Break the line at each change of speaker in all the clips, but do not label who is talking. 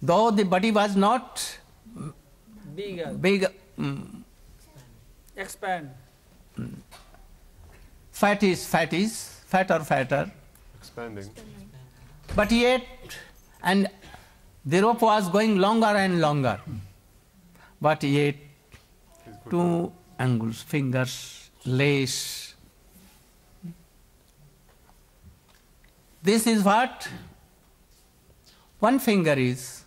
Though the body was not
Bigger.
big, mm,
Expand.
fat is fat is fatter fatter,
Expanding.
but yet, and the rope was going longer and longer, but yet
He's good.
two angles, fingers, lace. This is what one finger is.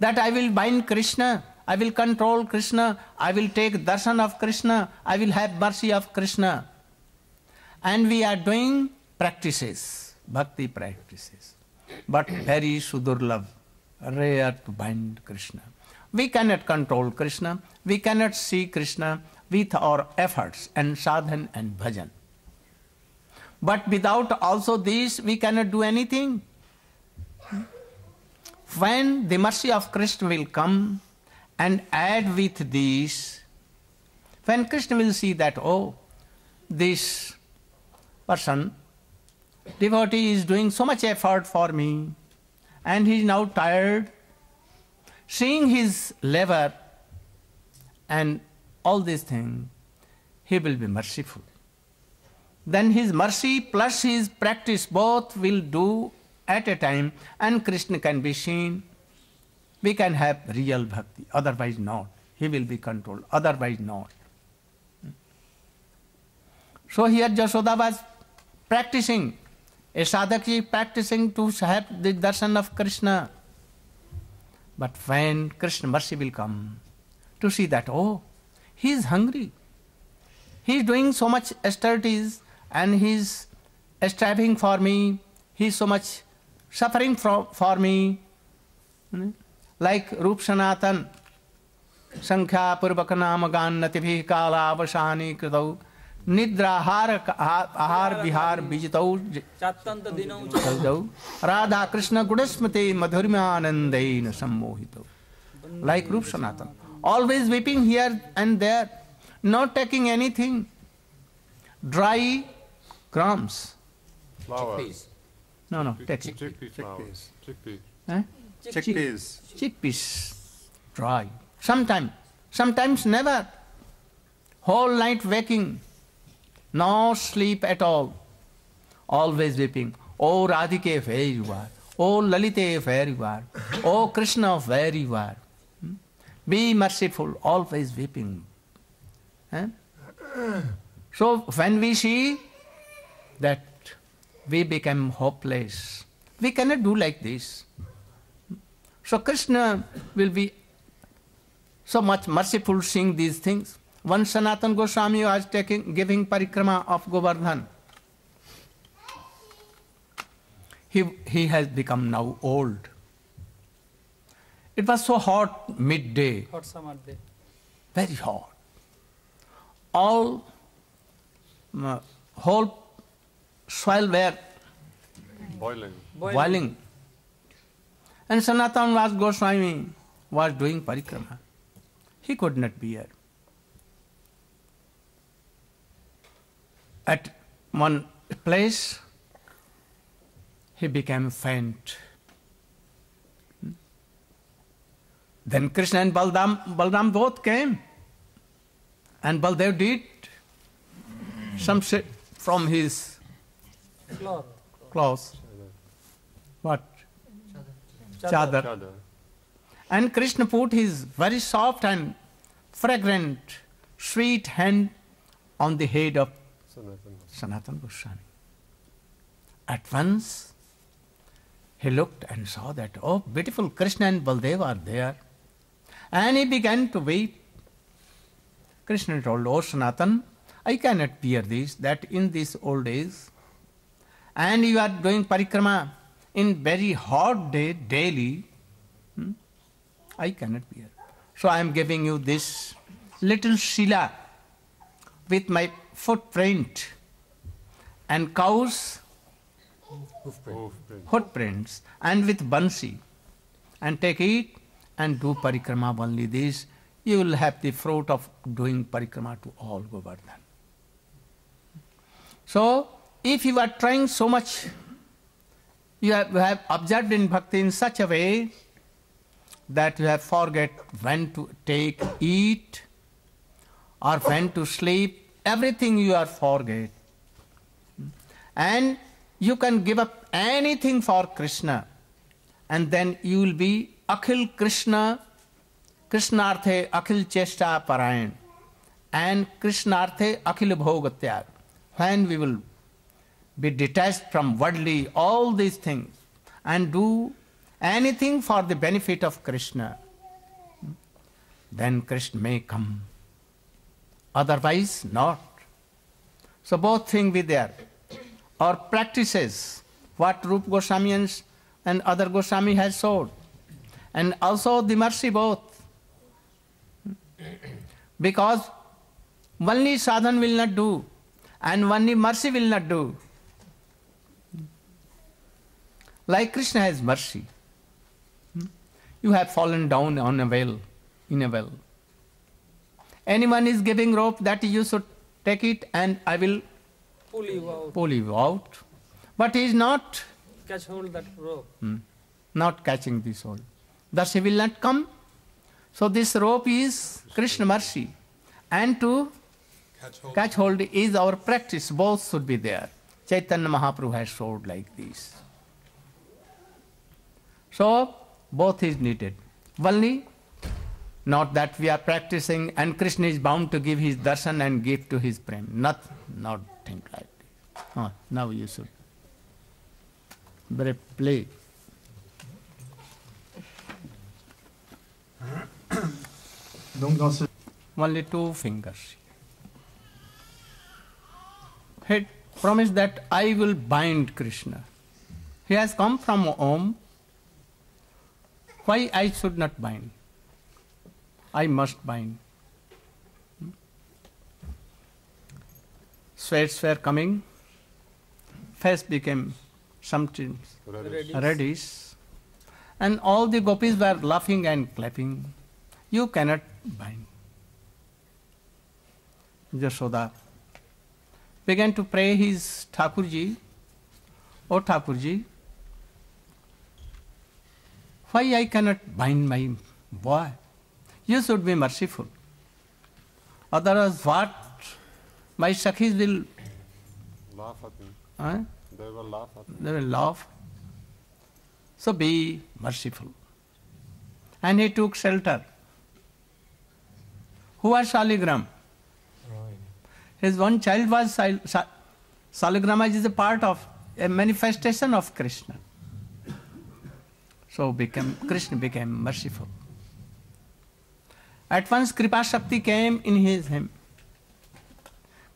That I will bind Krishna, I will control Krishna, I will take darshan of Krishna, I will have mercy of Krishna. And we are doing practices, bhakti practices, but very sudurlabh, rare to bind Krishna. We cannot control Krishna, we cannot see Krishna with our efforts and sadhan and bhajan. But without also this, we cannot do anything. When the mercy of Krishna will come and add with these, when Krishna will see that, oh, this person, devotee is doing so much effort for me, and he is now tired, seeing his labor and all these things, he will be merciful. Then his mercy plus his practice both will do at a time, and Krishna can be seen. We can have real bhakti, otherwise not. He will be controlled, otherwise not. So here Jasoda was practicing. A sadhak is practicing to have the darshan of Krishna. But when Krishna mercy will come, to see that, oh, he is hungry. He is doing so much austerities and he is striving for me. He is so much suffering from, for me. Like Rup Sanatan, संख्या पूर्वक नाम गान्नति भी कालावसानी कृतौ निद्राहार
आहार विहार विजितौ
चलौ राधा कृष्ण गुणस्मृति मधुरमानंदेन सम्मोहितौ like Rupa Sanatana always weeping here and there not taking anything dry crumbs
flowers Dry crumbs. Flowers.
No, no, take it.
Chickpea flowers. Chickpea.
Eh?
Chickpeas.
Chickpeas. Dry. Sometimes. Sometimes never. Whole night waking. No sleep at all. Always weeping. Oh Radhike, where you are. Oh Lalite, where you are. Oh Krishna, where you are. Hmm? Be merciful, always weeping. Eh? So when we see that we become hopeless, we cannot do like this. So Krishna will be so much merciful seeing these things. One Sanatan Goswami was taking, giving parikrama of Govardhan. He, he has become now old. It was so hot midday,
hot summer day.
very hot. All uh, whole soil were
Boiling.
boiling. And Sanatan was Goswami was doing parikrama. He could not be here. At one place, he became faint. Then Krishna and Balram, Balram both came. And Baldev did some shit from his
Cloth.
clothes. What? Chadar.
Chadar.
And Krishna put his very soft and fragrant, sweet hand on the head of
Sanatan.
Sanatan Goswami. At once, he looked and saw that, oh, beautiful Krishna and Baldev are there. And he began to weep. Krishna told, Oh, Sanatan, I cannot bear this, that in this old age, and you are doing parikrama in very hot day daily, hmm, I cannot bear. So I am giving you this little shila with my footprint and cows
Hoofprint.
footprints and with bansi and take it and do parikrama only this you will have the fruit of doing parikrama to all Govardhan. So if you are trying so much you have, have observed in bhakti in such a way that you have forget when to take, eat, or when to sleep. Everything you are forget. And you can give up anything for Krishna. And then you will be Akhil Krishna, Krishnarthe Akhil Chesta Parayan, and Krishnarthe Akhil Bhogatyag. When we will be detached from worldly, all these things, and do anything for the benefit of Krishna, then Krishna may come. Otherwise, not. So both things be there. Or practices, what Rup Goswami and, other Goswami has showed. And also the mercy both. Because only sadhan will not do, and only mercy will not do. Like Krishna has mercy. You have fallen down on a well, in a well. Anyone is giving rope that you should take it and I will
Pull you out.
pull you out. But he is not
Catch hold that rope.
hmm, not catching this hold. Thus he will not come. So this rope is Krishna mercy. And to
Catch hold.
catch hold is our practice. Both should be there. Chaitanya Mahaprabhu has showed like this. So both is needed. Only not that we are practicing and Krishna is bound to give his darshan and give to his prem. Not think like this. Oh, now you should. Very
ce
Only two fingers. He promised that I will bind Krishna. He has come from Om. Why I should not bind? I must bind. Sweats were coming. Face became something
Reddish.
reddish. And all the gopis were laughing and clapping. You cannot bind. Jashoda began to pray his Thakurji, O Thakurji, why I cannot bind my boy? You should be merciful. Otherwise, what my Sakhis will,
Laugh at me.
eh?
They will laugh at me.
they will laugh. So be merciful. And he took shelter. Who was Shaligram? His one child was Sal- Sa- is a part of a manifestation of Krishna. So became Krishna became merciful. At once Kripa Shakti came in his him.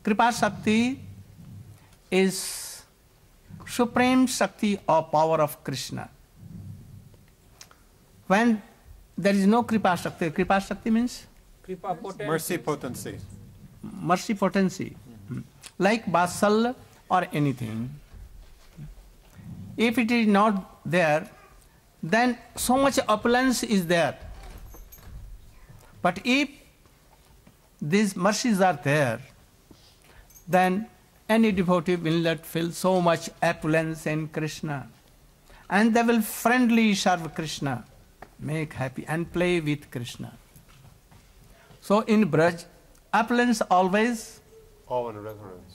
Kripa Shakti is supreme Shakti or power of Krishna. When there is no Kripa Shakti, Kripa Shakti means
Kripa potent.
mercy potency.
mercy potency, like Basal or anything. If it is not there, then so much opulence is there. But if these mercies are there, then any devotee will not feel so much opulence in Krishna. And they will friendly serve Krishna, make happy, and play with Krishna. So in Braj, opulence always
Awe and reverence.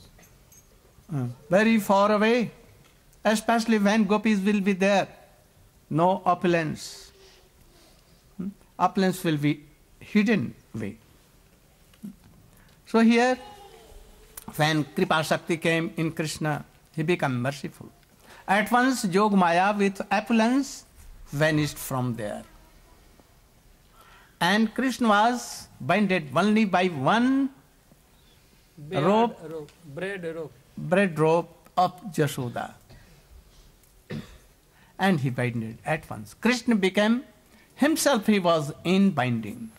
uh, very far away, especially when gopis will be there. No opulence. Hmm? Opulence will be hidden away. So here, when Kripa Shakti came in Krishna, he became merciful. At once, Jog Maya with opulence vanished from there. And Krishna was binded only by one
Beard
rope.
rope. Bread rope.
bread rope of Jashoda. And he binded at once. Krishna became, himself he was in binding.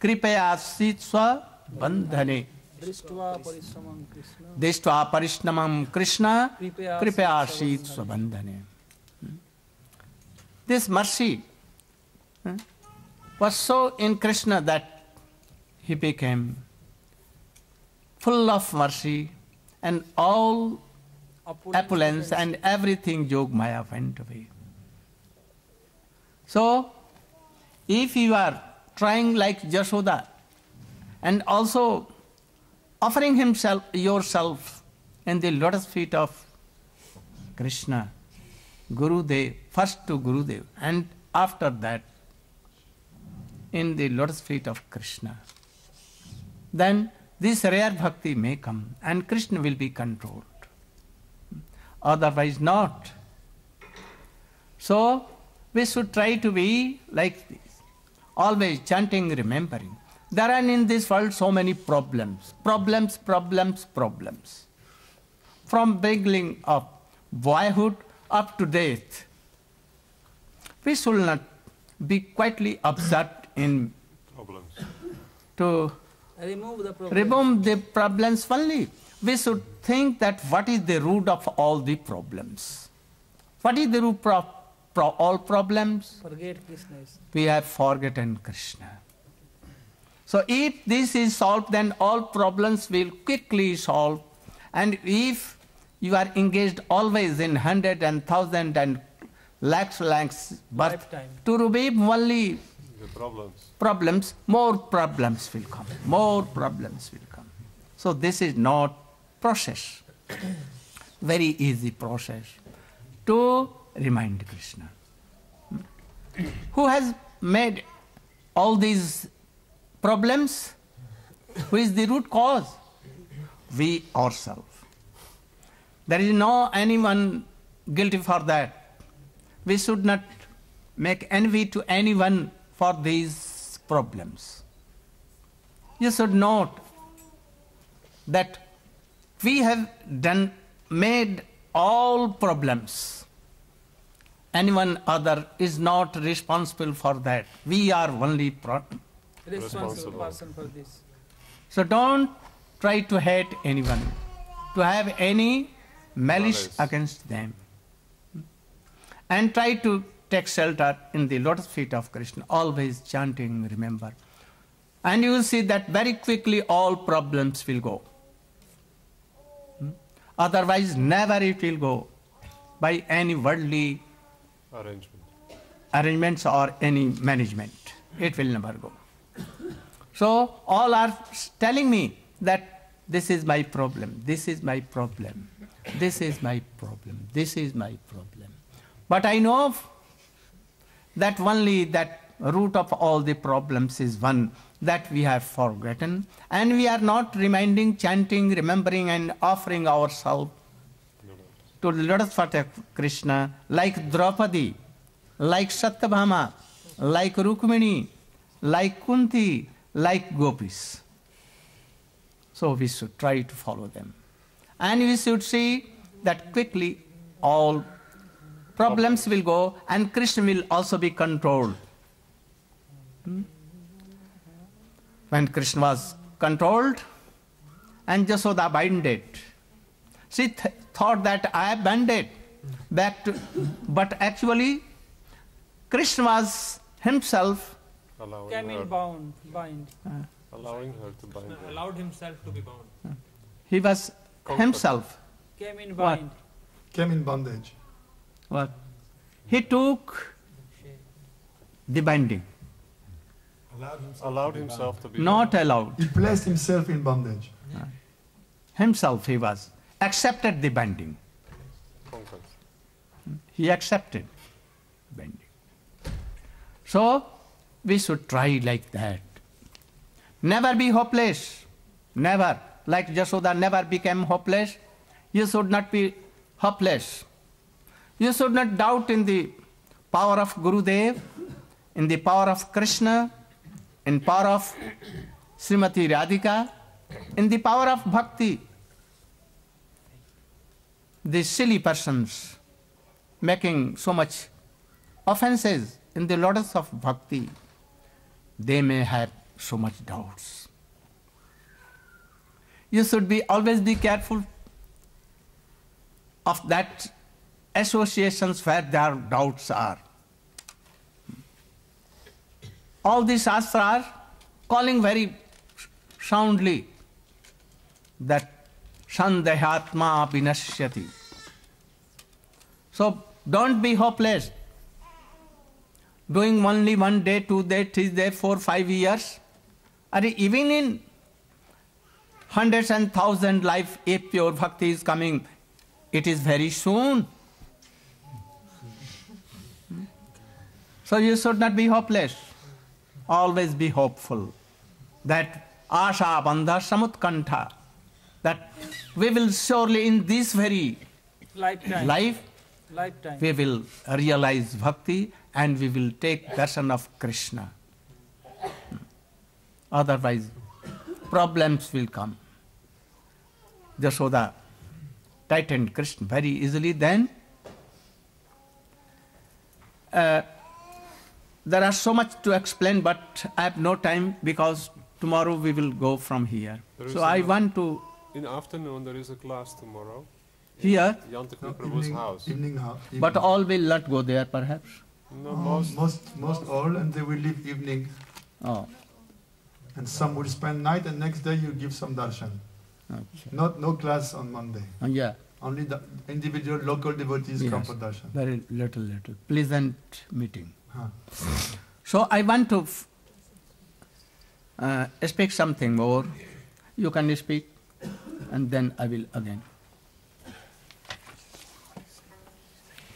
Kripaya sitsva bandhane.
Drishtva parisramam Krishna.
Deshtva parishnamam Krishna
Kripaya sitsva
bandhane. This mercy hmm, was so in Krishna that he became full of mercy and all opulence and everything Jog Maya went away. So, if you are trying like Jashoda and also offering himself yourself in the lotus feet of Krishna, Gurudev, first to Gurudev, and after that in the lotus feet of Krishna, then this rare bhakti may come and Krishna will be controlled. Otherwise, not. So, we should try to be like this, always chanting, remembering. There are in this world so many problems, problems, problems, problems. From beginning of boyhood up to death. We should not be quietly absorbed in
Problems.
to
Remove the problem.
remove the problems only. We should think that what is the root of all the problems. What is the root of pro- all problems?
Forget Krishna.
We have forgotten Krishna. So if this is solved, then all problems will quickly solve. And if you are engaged always in hundred and thousand and lakhs lakhs birth
Lifetime.
to remove only
The problems.
problems, more problems will come. More problems will come. So this is not process. Very easy process to remind Krishna. Who has made all these problems? Who is the root cause? We ourselves. There is no anyone guilty for that. We should not make envy to anyone for these problems. You should note that we have done made all problems. Anyone other is not responsible for that. We are only
Responsible. person for this.
so don't try to hate anyone, to have any malice
Malice.
against them. And try to take shelter in the lotus feet of Krishna, always chanting, remember. And you will see that very quickly all problems will go. Otherwise, never it will go by any worldly
Arrangement.
arrangements or any management. It will never go. So all are telling me that this is my problem, this is my problem, this is my problem, this is my problem. But I know that only that root of all the problems is one that we have forgotten and we are not reminding, chanting, remembering and offering ourselves to the lotus feet Krishna, like Draupadi, like Satyabhama, like Rukmini, like Kunti, like Gopis. So we should try to follow them. And we should see that quickly all problems will go and Krishna will also be controlled. Hmm? When Krishna was controlled and Jasoda binded, she th- thought that I abandoned back to, but actually Krishna was himself
Allowing
Came in bound, bind. Uh.
allowing her to bind her.
allowed himself to be bound. Uh.
he was
Comfort.
himself
Came in
What?
bind.
Came in bondage.
what he took the binding
Allowed himself to be
not allowed.
He placed himself in bondage.
himself he was. Accepted the binding he accepted binding so we should try like that. Never be hopeless. Never. Like Jasoda never became hopeless. You should not be hopeless. You should not doubt in the power of Gurudev in the power of Krishna in power of Srimati Radhika in the power of bhakti these silly persons making so much offenses in the lotus of bhakti, they may have so much doubts. You should be always be careful of that associations where their doubts are. All these shastra are calling very soundly that Sandehatma vinashyati. So don't be hopeless. doing only one day, two day, three day, four, five years. Are even in hundreds and thousand life, if pure bhakti is coming, it is very soon. So you should not be hopeless. Always be hopeful that asha bandha samutkantha, that we will surely in this very
Lifetime.
life
Lifetime.
we will realize bhakti and we will take darshan of Krishna. Otherwise, problems will come. Jashoda tightened Krishna very easily. Then uh, there are so much to explain, but I have no time because tomorrow we will go from here. So I want to
In the afternoon there is a class tomorrow.
here,
Yantik
No,
Prabhu's
evening,
house.
evening house.
but all will not go there perhaps.
No, most
most, most all, and they will leave evening,
Oh,
and some will spend night, and next day you give some darshan.
okay.
Not no class on Monday.
Oh, yeah.
Only the individual local devotees come for darshan.
very little, little pleasant meeting.
Huh.
So I want to f- uh, speak something more. You can speak, and then I will again.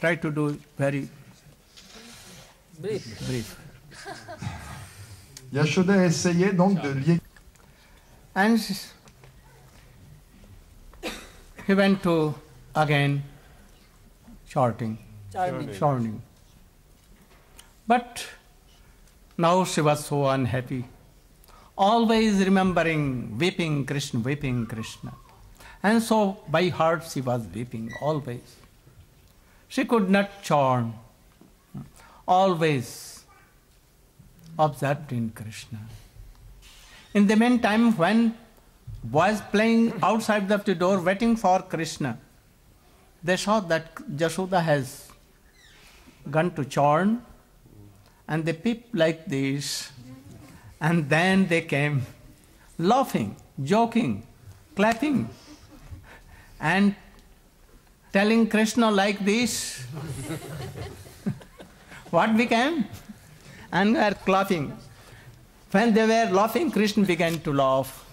Try to do very
Brief.
brief.
Yashoda essayait donc de lier
And he went to again shorting.
Charming.
shorting. But now she was so unhappy, always remembering, weeping Krishna, weeping Krishna. And so by heart she was weeping always. She could not churn, always observed in Krishna. In the meantime, when boys playing outside of the door waiting for Krishna, they saw that Jashoda has gone to churn and they peeped like this and then they came laughing, joking, clapping and telling Krishna like this. what became? And were clapping. When they were laughing, Krishna began to laugh.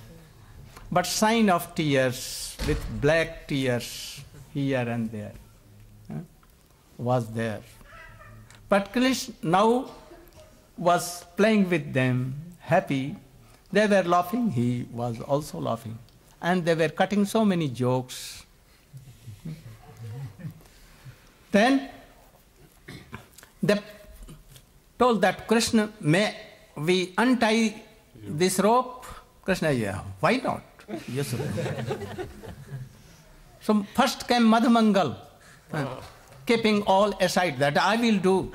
But sign of tears, with black tears here and there, was there. But Krishna now was playing with them, happy. They were laughing, he was also laughing. And they were cutting so many jokes. Then they told that Krishna, may we untie this rope? Krishna, yeah, why not? Yes, so first came Madhumangal, uh, keeping all aside that I will do.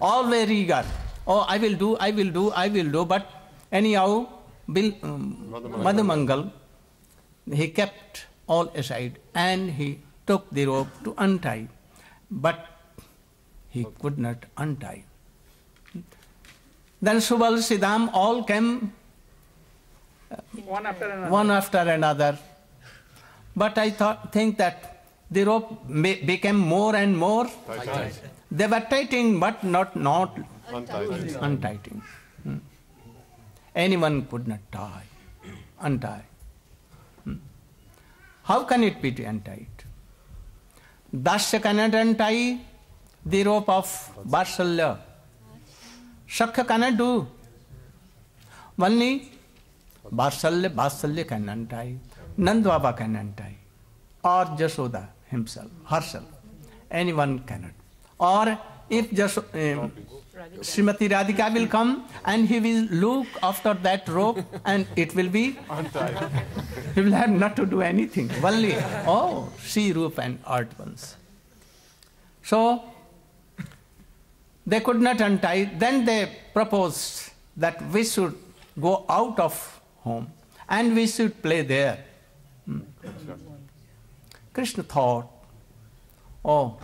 All very eager. Oh, I will do, I will do, I will do. But anyhow, Bill, um,
Madhumangal.
Madhumangal, he kept all aside and he took the rope to untie. But he could not untie. Then Subal, Siddham all came
One after another.
one after another. But I thought, think that the rope ma- became more and more.
tight,
They were tightening, but not not
untied.
untightening. Hmm. Anyone could not tie, untie. Hmm. How can it be untied? Dasya cannot untie the rope of Vatsalya. Sakhya cannot do. Only Vatsalya, Vatsalya can untie. Nandbaba can untie. Or Jashoda himself, herself. Anyone cannot. Or if Jasho, um, Srimati Radhika will come and he will look after that rope and it will be
Untied.
he will have not to do anything. Only, oh, see rope and art ones. So, they could not untie. Then they proposed that we should go out of home and we should play there. Hmm. Krishna thought, oh,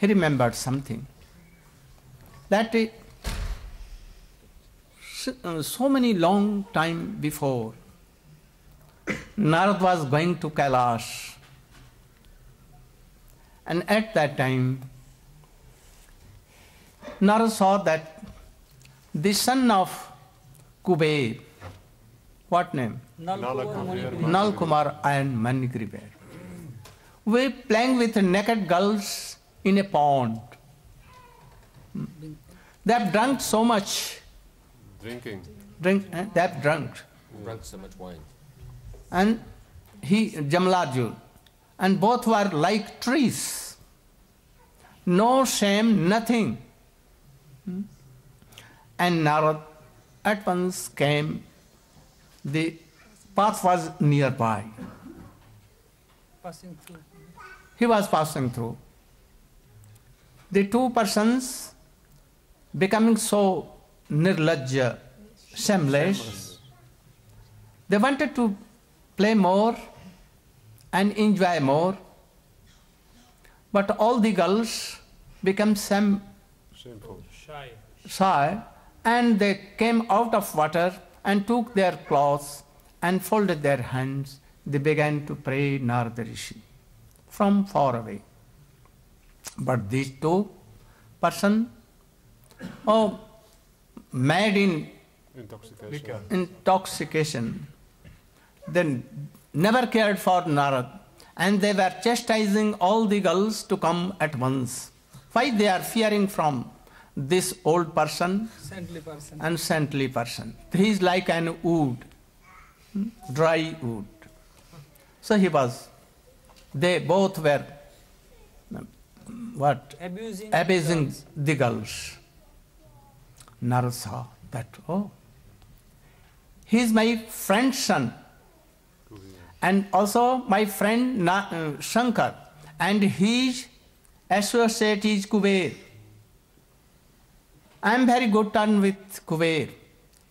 he remembered something. That it, so- uh, many long time before, Narad was going to Kailash. And at that time, Narad saw that the son of Kuber, what name? Nal Kumar and Manigriver, were playing with naked girls in a pond. They have drunk so much,
Drinking.
drink, eh, they have drunk.
Drank so much wine.
And he, Jamlaju, and both were like trees. No shame, nothing. Hmm? And Narad at once came. The path was nearby.
Passing through.
He was passing through. The two persons becoming so nirlajja, shameless, they wanted to play more and enjoy more, but all the girls became sam-
Shameful.
Shy.
shy and they came out of water and took their clothes and folded their hands. They began to pray Narada Rishi from far away. But these two person, oh, mad in
Intoxication.
intoxication, then never cared for Narad, and they were chastising all the girls to come at once. Why they are fearing from this old person
Saintly person.
and saintly person? He is like an wood, dry wood. So he was. They both were what
Abusing.
abusing
girls.
the girls. Narad saw that, oh, he is my friend's son, and also my friend Na- uh, Shankar, and his associate is Kuber. I am very good turn with Kuber,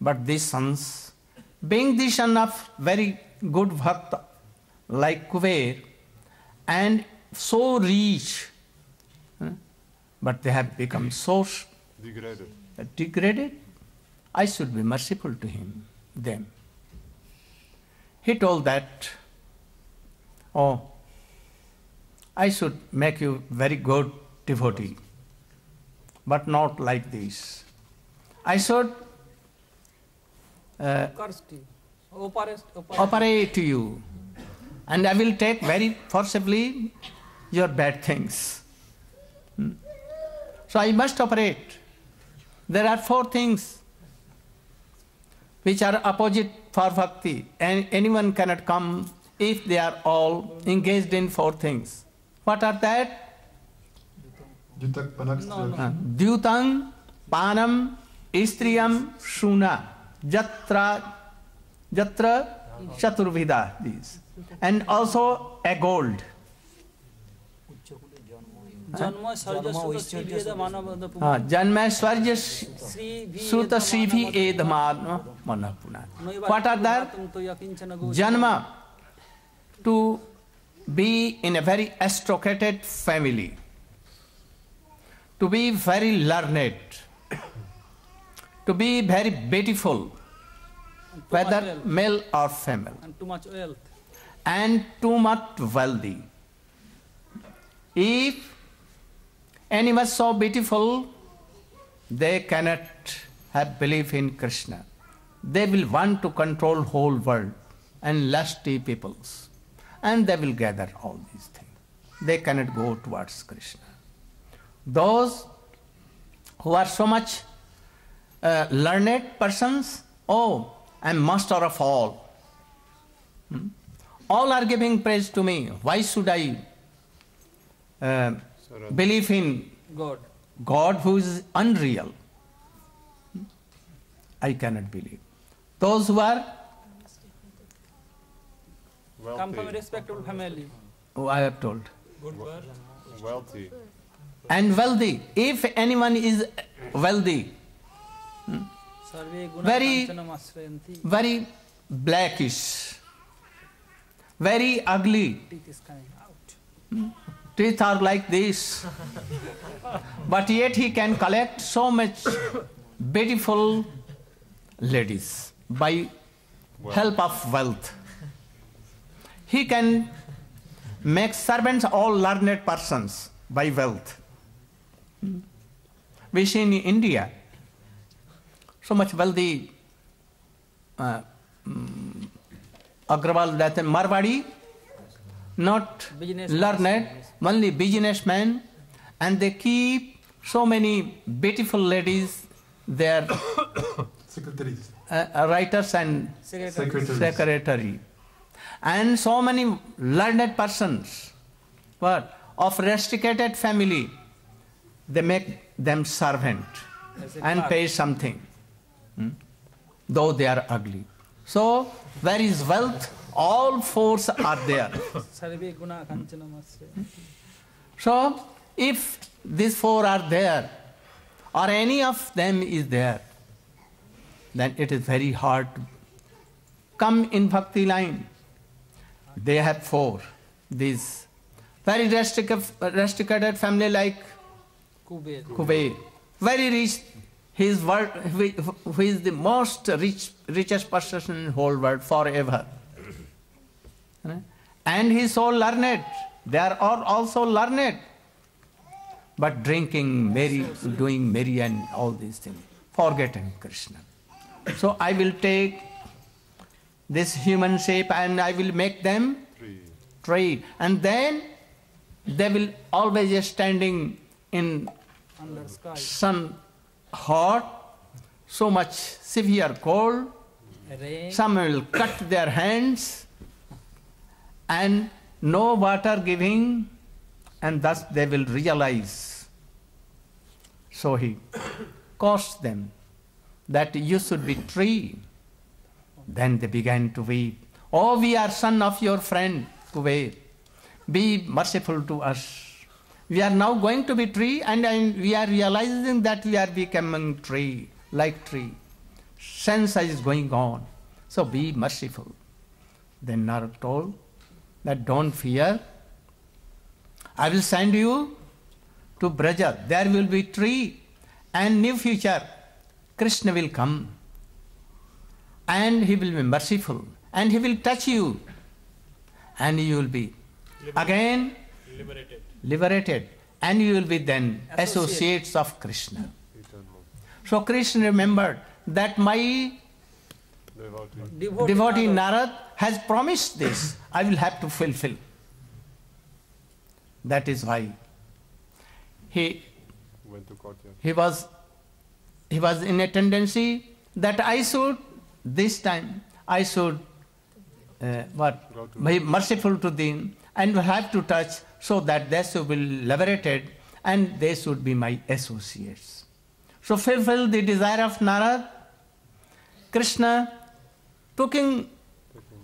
but these sons, being the son of very good bhakta like Kuber, and so rich, but they have become so
Degraded.
degraded, I should be merciful to him, them. He told that, oh, I should make you very good devotee, but not like this. I should uh,
Cursed you. Operate. Operate.
operate you, and I will take very forcibly your bad things. So I must operate. There are four things which are opposite for bhakti, and anyone cannot come if they are all engaged in four things. What are that?
Jutak Panak
No, no.
Uh, Dyutang, Panam, Istriyam, Shuna, Jatra, Jatra, Chaturvida, these. And also a gold. हाँ?
जन्म श्रुत are there
जन्म to be in a very एस्ट्रोकेटेड family to be very learned to be very beautiful whether male और female
and too much wealth.
And anyone so beautiful, they cannot have belief in Krishna. They will want to control whole world and lusty peoples, and they will gather all these things. They cannot go towards Krishna. Those who are so much uh, learned persons, oh, I'm master of all. Hmm? All are giving praise to me. Why should I uh,
Surrender.
believe in
God.
God who is unreal? Hmm? I cannot believe. Those who are,
Come from a respectable family.
oh, I have told, good
Wealthy.
and wealthy. If anyone is wealthy, Very- very blackish, very ugly,
Teeth is coming out.
teeth are like this, but yet he can collect so much beautiful ladies by help of wealth. He can make servants all learned persons by wealth. We see in India so much wealthy uh, mm, Agrawal, that Marwadi, not
Business
learned, only businessmen, and they keep so many beautiful ladies, their
Secretaries.
uh, uh, writers and
Secretary.
Secretaries.
secretary, and so many learned persons, what of rusticated family, they make them servant and pay something, hmm, though they are ugly. So where is wealth? all fours are there. so, if these four are there, or any of them is there, then it is very hard to come in bhakti line. They have four, these very restricted family like
Kuber.
Kuber. Very rich. He is, world, he, he is the most rich, richest person in the whole world forever. And he is so learned. They are all also learned. But drinking, merry, doing merry and all these things, forgetting Krishna. So I will take this human shape and I will make them trade. And then they will always standing in
under sky
sun hot, so much severe cold.
rain
Some will cut their hands and no water giving, and thus they will realize. So he caused them that you should be tree. Then they began to weep. Oh, we are son of your friend, Kuber. Be merciful to us. We are now going to be tree, and we are realizing that we are becoming tree, like tree. Sense is going on. So be merciful. Then Narad told that don't fear. I will send you to Braja. There will be tree and new future. Krishna will come and he will be merciful and he will touch you and you will be again
liberated.
liberated and you will be then
Associate.
associates of Krishna. So Krishna remembered that my
Devotee.
devotee,
devotee
Narad.
Has promised this, I will have to fulfill. That is why he,
Went to courtyard.
he, was, he was in a tendency that I should, this time, I should, uh, what,
to-
be merciful to them and have to touch so that they should be liberated and they should be my associates. So fulfill the desire of Narad. Krishna took in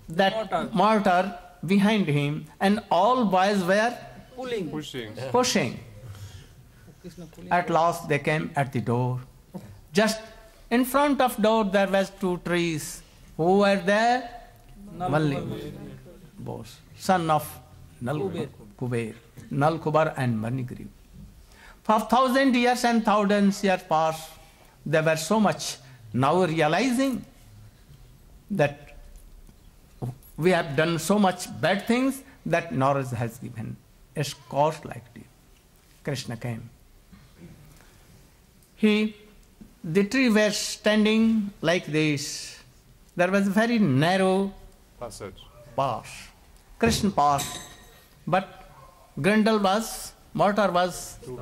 that
Mortar.
mortar behind him and all boys were
pulling
Pushing.
pushing. At last they came at the door. Just in front of door there was two trees. Who were there?
Nal-
Malli, boss, son of Nal
Kuber.
Kuber, Nal Kubar and Manigriv. For thousand years and thousands years past, they were so much now realizing that we have done so much bad things that knowledge has given a scourge like this. Krishna came. He, the tree was standing like this. There was a very narrow
Passage.
pass. Krishna passed, but Grendel was, mortar was
Too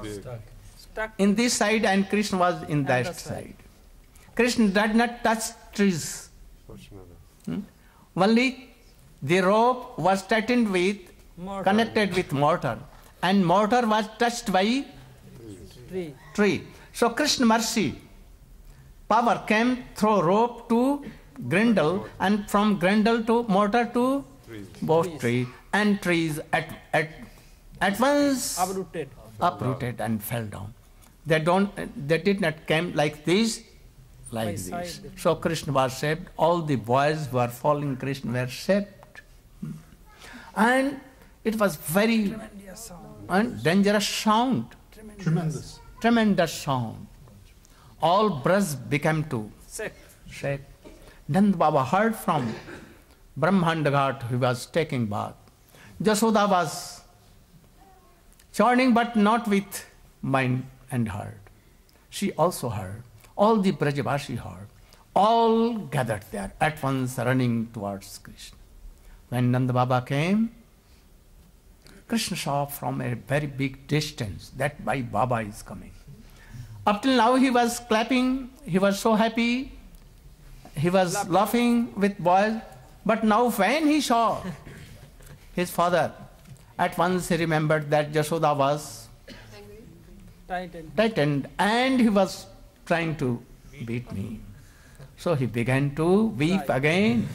stuck
in this side and Krishna was in that
Other side.
side. Krishna did not touch trees.
Fortunately. Hmm?
Only the rope was tightened with,
mortar
connected with mortar, and mortar was touched by
tree
tree. So Krishna mercy, power came through rope to Grendel, and from Grendel to mortar to
Trees.
both
Trees.
tree and trees at at at once
uprooted
uprooted and fell down. They don't. They did not come like this, like this. So Krishna was saved. All the boys who were following Krishna were saved, and it was very
tremendous sound
and dangerous sound,
Tremendous.
tremendous sound. All breaths became to
sect
shake. Nand Baba heard from Brahmanda Ghat who was taking bath. Jasoda was churning but not with mind and heart. she also heard. All the Brajavashi heard. All gathered there at once, running towards Krishna. When Nanda Baba came, Krishna saw from a very big distance that my Baba is coming. Up till now he was clapping, he was so happy, he was
Laughing.
laughing with boys. But now when he saw his father, at once he remembered that Jashoda was
Tighten.
tightened and he was trying to beat me. So he began to weep again.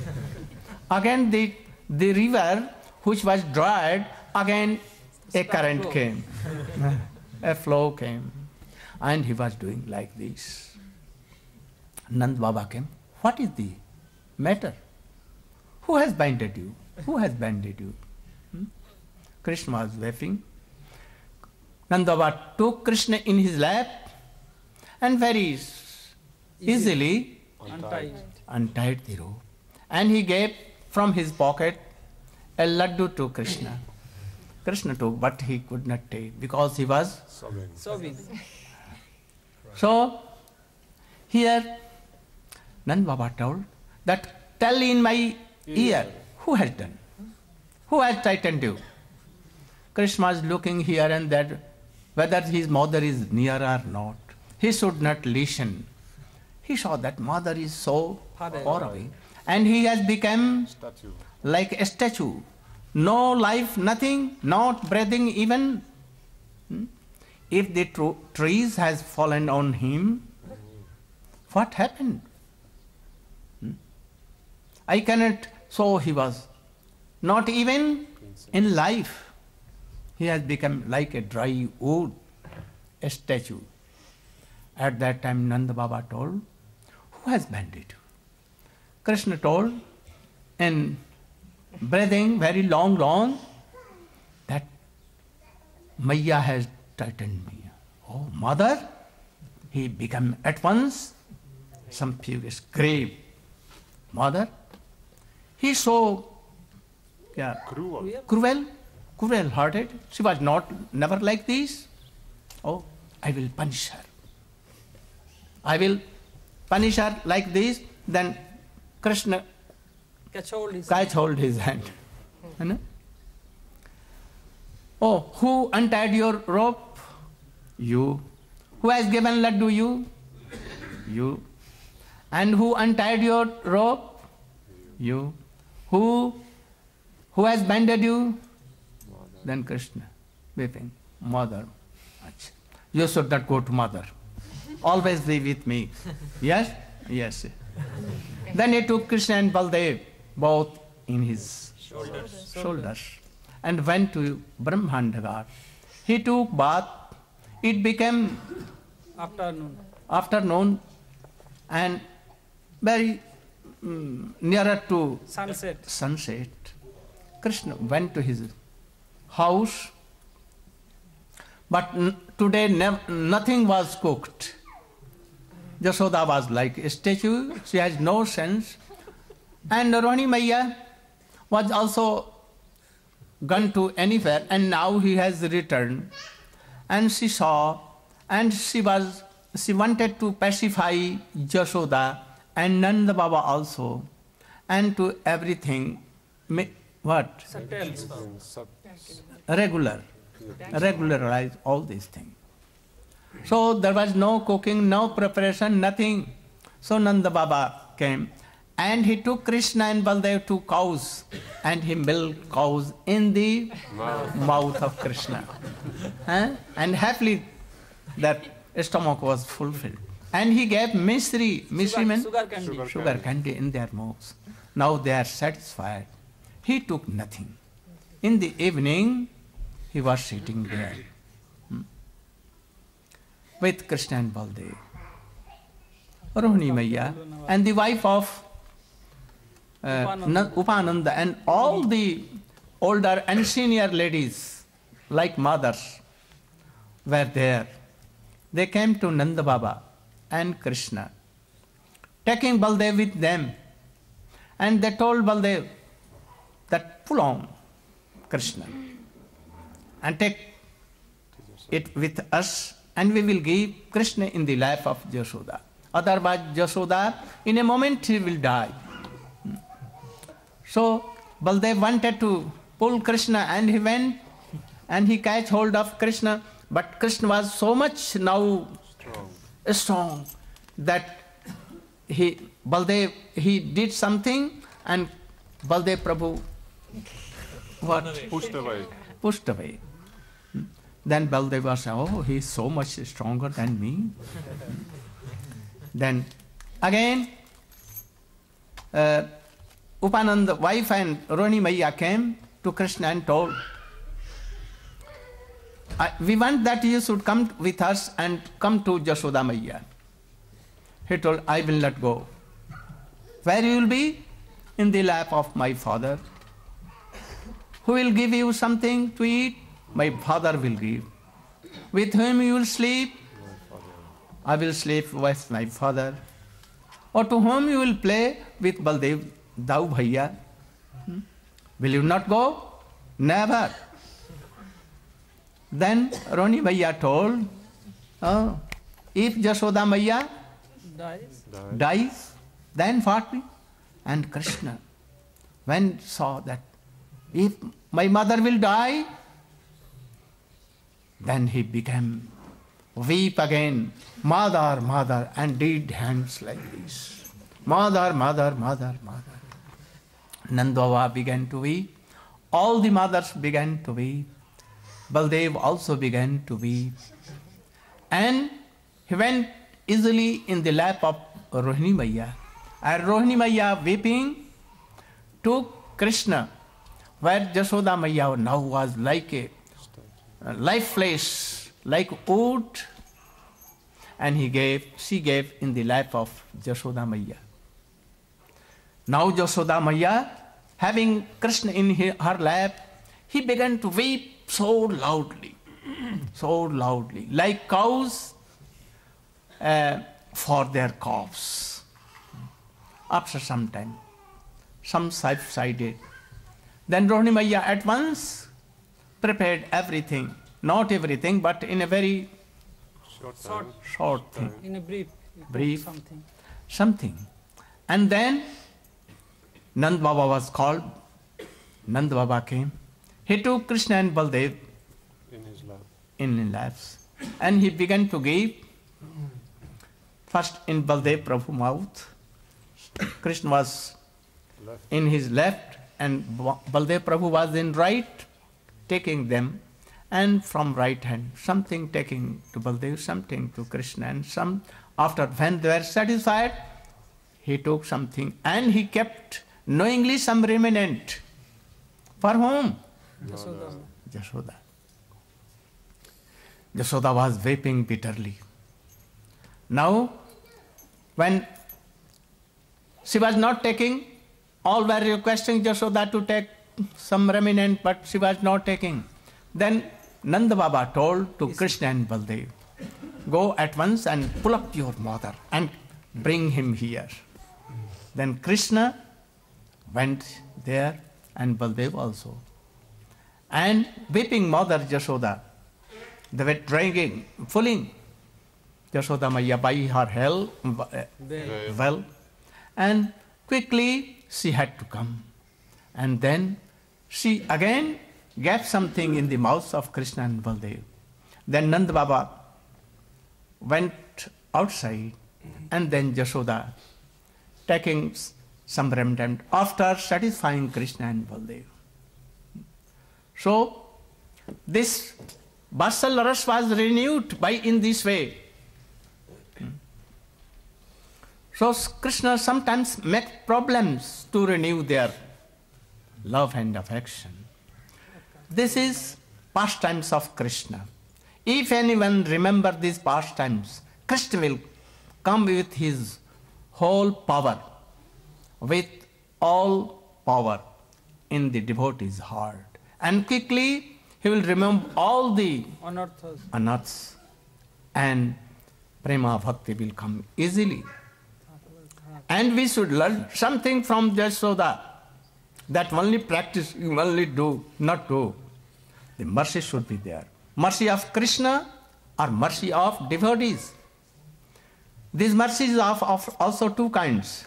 Again the, the river which was dried, again a current came. a flow came. And he was doing like this. Nand Baba came. What is the matter? Who has binded you? Who has binded you? Hmm? Krishna was weeping. Nanda Baba took Krishna in his lap and very easily
Untied.
untied the rope. And he gave from his pocket a laddu to Krishna. Krishna took, but he could not take because he was.
Sobbing.
Sobbing.
So, here Nand Baba told that tell in my ear who has done? Who has tightened you? Krishna is looking here and there whether his mother is near or not. He should not listen. He saw that mother is so
Far away.
And he has become
Statue.
like a statue. No life, nothing, not breathing even. Hmm? If the tro- trees has fallen on him, what happened? Hmm? I cannot. So he was not even in life. He has become like a dry wood, a statue. At that time, Nanda Baba told, Who has banded you? Krishna told, in breathing very long, long, that Maya has tightened me. Oh, mother! He became at once some furious, grave. Mother, he so yeah,
Cruel.
Cruel.
cruel, cruel hearted. She was not never like this. Oh, I will punish her. I will punish her like this. Then Krishna
Catch hold his
catch hold his hand. ना? Oh, who untied your rope? You. Who has given laddu? You. You. And who untied your rope? You. Who? Who has banded you? Then Krishna, weeping, mother. Achha. You should not go to mother. Always be with me. Yes? Yes. Then he took Krishna and Baldev both in his
shoulders.
shoulders and went to Brahmandagar. He took bath. It became
Afternoon.
afternoon and very mm, nearer to
Sunset.
sunset. Krishna went to his house, but n- today nev- nothing was cooked. Jashoda was like a statue, she has no sense. And Rohini Maya was also gone to anywhere, and now he has returned. And she saw, and she was, she wanted to pacify Jashoda and Nanda Baba also, and to everything, what?
Subtle.
Regular, regularize all these things. So there was no cooking, no preparation, nothing. So Nanda Baba came and he took Krishna and Baldev to cows and he milked cows in the mouth of Krishna. Huh? And happily that stomach was fulfilled. And he gave Misri, Misri
Sugar,
means
sugar candy.
Sugar.
sugar candy in their mouths. Now they are satisfied. He took nothing. In the evening, he was sitting there with Krishna and Baldev. Rohini Maya and the wife of uh,
Upananda.
Upananda and all the older and senior ladies, like mothers, were there. They came to Nanda Baba and Krishna, taking Baldev with them. And they told Baldev that pull on Krishna and take it with us and we will give Krishna in the life of Jashoda. Otherwise, Jashoda, in a moment, he will die. So, Baldev wanted to pull Krishna and he went and he catch hold of Krishna, but Krishna was so much now
Strong.
strong that he Baldev he did something and Baldev Prabhu what
Pushed away.
pushed away. Then Baldev was oh he is so much stronger than me. then again uh, Upananda wife and Rohini Maya came to Krishna and told we want that you should come with us and come to Jashoda Maya. He told, I will not go. Where you will be? In the lap of my father. Who will give you something to eat? My father will give. With whom you will sleep? I will sleep with my father. Or to whom you will play? With Baldev, Dau Bhaiya. Hmm? Will you not go? Never. Then Roni Bhaiya told, oh, if Jashoda Maya
Dies.
Dies, then what? And Krishna, when saw that if my mother will die, then he became weep again, mother, mother, and did hands like this. Mother, mother, mother, mother. Nand Baba began to weep. All the mothers began to weep. Baldev also began to weep. And he went easily in the lap of Rohini Maya. And Rohini Maya weeping took Krishna, where Jashoda Maya now was like a lifeless, like wood, and he gave, she gave in the lap of Jashoda Maya. Now Jashoda Maya, having Krishna in her lap, he began to weep so loudly, so loudly, like cows uh, for their calves. After some time, some subsided. Then Rohini Maya at once prepared everything, not everything, but in a very
Short
Short.
time.
short thing,
In a brief.
Brief.
Something.
something. And then Nand Baba was called. Nand Baba came. He took Krishna and Baldev
In his lap.
in his laps and he began to give first in Baldev Prabhu mouth. Krishna was
Left.
in his left and Baldev Prabhu was in right, taking them, and from right hand, something taking to Baldev, something to Krishna, and some after when they were satisfied, he took something and he kept knowingly some remnant. For whom?
Jashoda.
Jashoda. Jashoda was weeping bitterly. Now, when she was not taking, all were requesting Jashoda to take some remnant, but she was not taking. Then Nanda Baba told to Krishna and Baldev, go at once and pull up your mother and bring him here. Then Krishna went there and Baldev also. And weeping mother Jashoda, they were dragging, pulling Jashoda Maya by her hell,
eh,
well, and quickly she had to come. And then she again gave something in the mouth of Krishna and Baldev. Then Nand Baba went outside, mm-hmm. and then Jashoda taking some remnant after satisfying Krishna and Baldev. So, this Vatsalya Ras was renewed by in this way. Hmm. So Krishna sometimes makes problems to renew their love and affection. This is pastimes of Krishna. If anyone remember these pastimes, Krishna will come with his whole power, with all power in the devotee's heart. And quickly he will remember all the
Anarthas.
anarthas and prema bhakti will come easily. And we should learn something from Jashoda that only practice you only do, not do. The mercy should be there. Mercy of Krishna or mercy of devotees. These mercies are of, of also two kinds.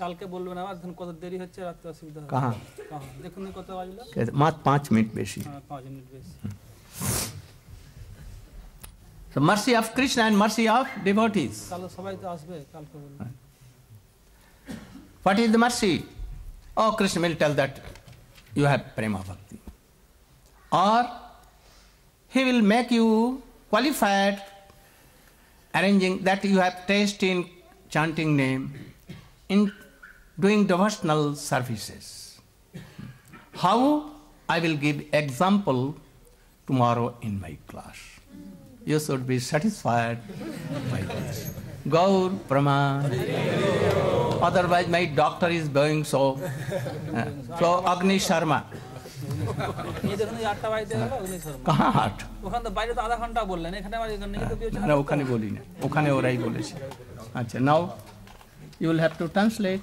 So mercy of Krishna and mercy of devotees. What is the mercy? Oh, Krishna will tell that you have prema bhakti. Or he will make you qualified, arranging that you have taste in chanting name, in doing devotional services. How? I will give example tomorrow in my class. You should be satisfied by this. Gaur Praman. Otherwise, my doctor is going so. Uh, so, Agni Sharma. now, you will have to translate.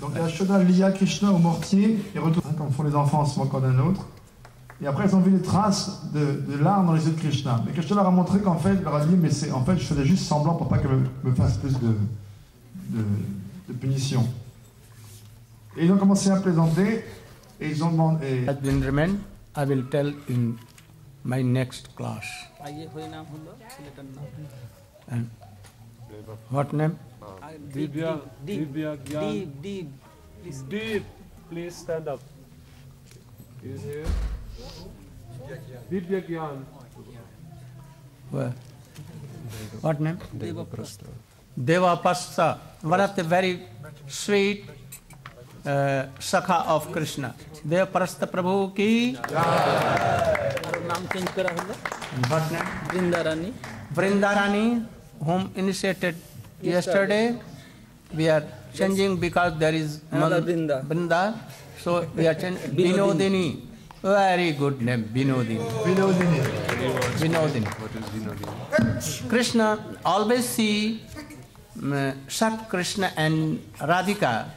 Donc la lia Krishna au mortier et retourne comme font les enfants autre. Et après, ils ont vu les traces de, larmes dans les yeux de Krishna. Mais Krishna leur a montré qu'en fait, leur a dit, mais c'est, en fait, je faisais juste semblant pour pas qu'elle me, me, fasse plus de, punition. Et ils ont commencé à plaisanter et ils ont demandé.
Gentlemen, I will tell in my next class. And what name?
Divya. Divya.
Deep, deep.
Deep. Please stand up. Is here? Divya
ज्ञान What name?
Devaprastha.
Devapastha, one of the very sweet uh, Sakha of Krishna. Devaprastha Prabhu ki.
नाम change करा होगा
what name
Vrindarani
Vrindarani whom initiated yesterday we are changing because there is
Vrinda.
Vrinda so we are changing Vinodini Very good name, Binodini.
Vinodini.
Binodini. Krishna always see um, Sat Krishna and Radhika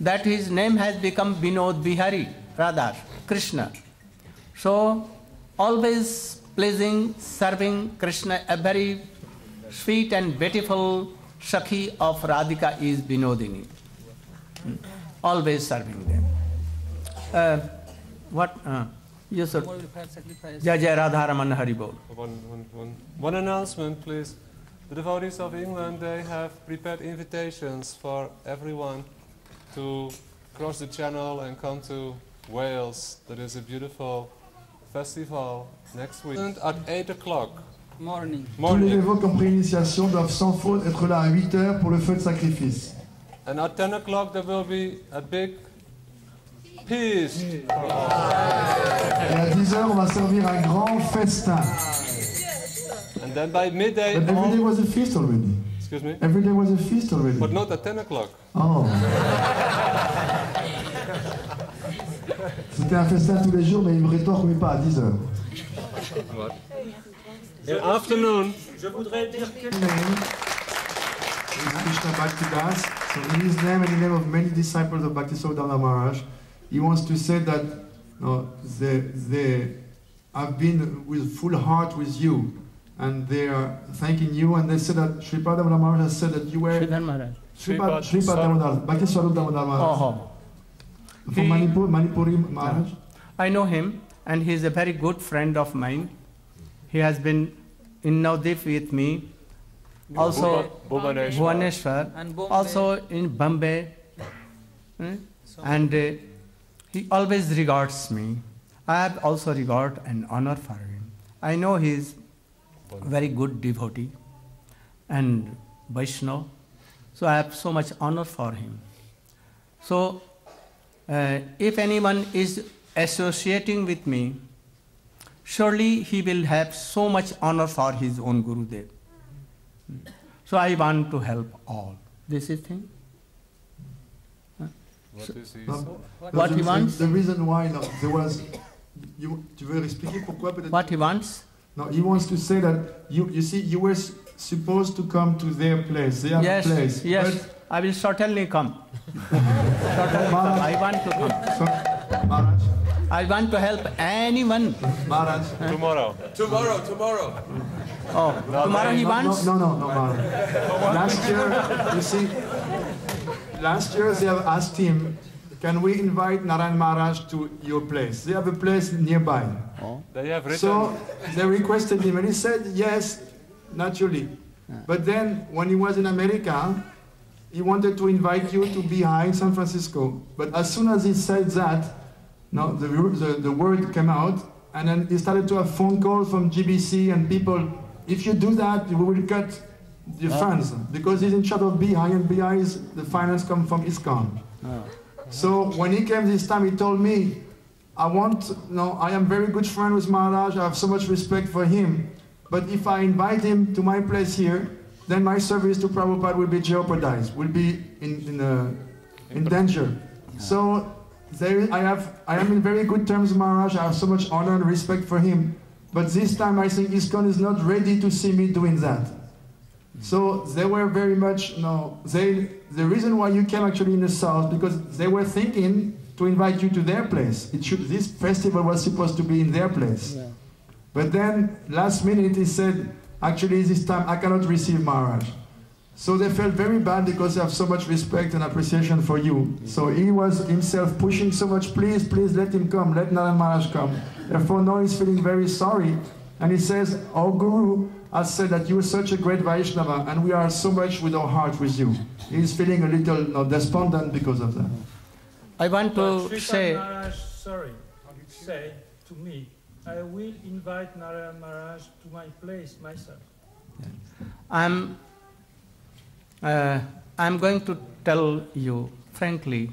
that his name has become Binod Bihari, Radha, Krishna. So, always pleasing, serving Krishna, a very sweet and beautiful Sakhi of Radhika is Binodini. Hmm. Always serving them. Uh, What? Uh, yes, sir. Jai Jai Radha Raman Hari Bol.
One, one, one, one announcement, please. The devotees of England, they have prepared invitations for everyone to cross the channel and come to Wales. There is a beautiful festival next week at 8 o'clock.
Morning.
Morning.
Tous les votes en préinitiation doivent sans faute être là à 8 heures pour le feu de sacrifice.
And at 10 o'clock there will be a big feast.
Et à 10 heures, on va servir un grand festin.
And then by midday,
But every day was a feast already.
excuse me,
Every day was a feast already.
but not at 10 o'clock.
Oh. C'était un festin tous les jours, mais il me rétorque, mais pas à 10 heures.
In afternoon,
name is Krishna Bhaktidas. So in his name and in the name of many disciples of Bhaktisodhana Maharaj, he wants to say that no, they, they have been with full heart with you and they are thanking you and they said that Sripada Maharaj has said that you were
Sridhar Maharaj.
Sripad
Sripad
Sripad Damodar, Bhaktiswarup Damodar Maharaj.
Oh, oh.
From Manipur, Manipuri Maharaj.
I know him, and he is a very good friend of mine. He has been in Navdip with me, also
Bhubaneswar.
Bhubaneswar,
And
also in Bombay, eh? and uh, he always regards me. I have also regard and honor for him. I know he is very good devotee and Vaishnava, so I have so much honor for him. So, uh, if anyone is associating with me, surely he will have so much honor for his own Gurudev. So I want to help all. This is thing.
What is he?
No,
What he wants?
The reason why no, there was. You, tu veux expliquer pourquoi peut-être
What he wants?
No, he wants to say that you, you see, you were supposed to come to their place, their
yes,
place.
yes. Yes. I will certainly come. certainly come. I want to come.
So, Maharaj,
I want to help anyone.
Maharaj.
Tomorrow.
Tomorrow, tomorrow.
Oh, tomorrow he
No,
wants.
no, no, no, Maharaj. Last year, you see, last year they have asked him, can we invite Narayan Maharaj to your place? They have a place nearby. Oh.
They have written.
So they requested him, and he said yes, naturally. But then, when he was in America, he wanted to invite you to be high in San Francisco. But as soon as he said that, no, the, the, the word came out, and then he started to have phone calls from GBC and people. If you do that, we will cut the funds because he's in charge of BI, and BI is the finance come from ISKCON. So when he came this time, he told me, I want, no, I am very good friend with Maharaj. I have so much respect for him. But if I invite him to my place here, then my service to Prabhupada will be jeopardized, will be in, in, uh, in danger. So there, I, have, I am in very good terms with Maharaj. I have so much honor and respect for him. But this time I think ISKCON is not ready to see me doing that. So they were very much, no, they, the reason why you came actually in the south, because they were thinking to invite you to their place. It should, this festival was supposed to be in their place. But then last minute he said, actually this time I cannot receive Maharaj. So they felt very bad because they have so much respect and appreciation for you. So he was himself pushing so much, please, please let him come, let Narayan Maharaj come. Therefore now he's feeling very sorry. And he says, oh Guru has said that you are such a great Vaishnava and we are so much with our heart with you. He's feeling a little you know, despondent because of that.
I want to
Sripad
say,
Maharaj, sorry, say to me, I will invite Narayan Maharaj to my place myself.
I'm, uh, I'm going to tell you frankly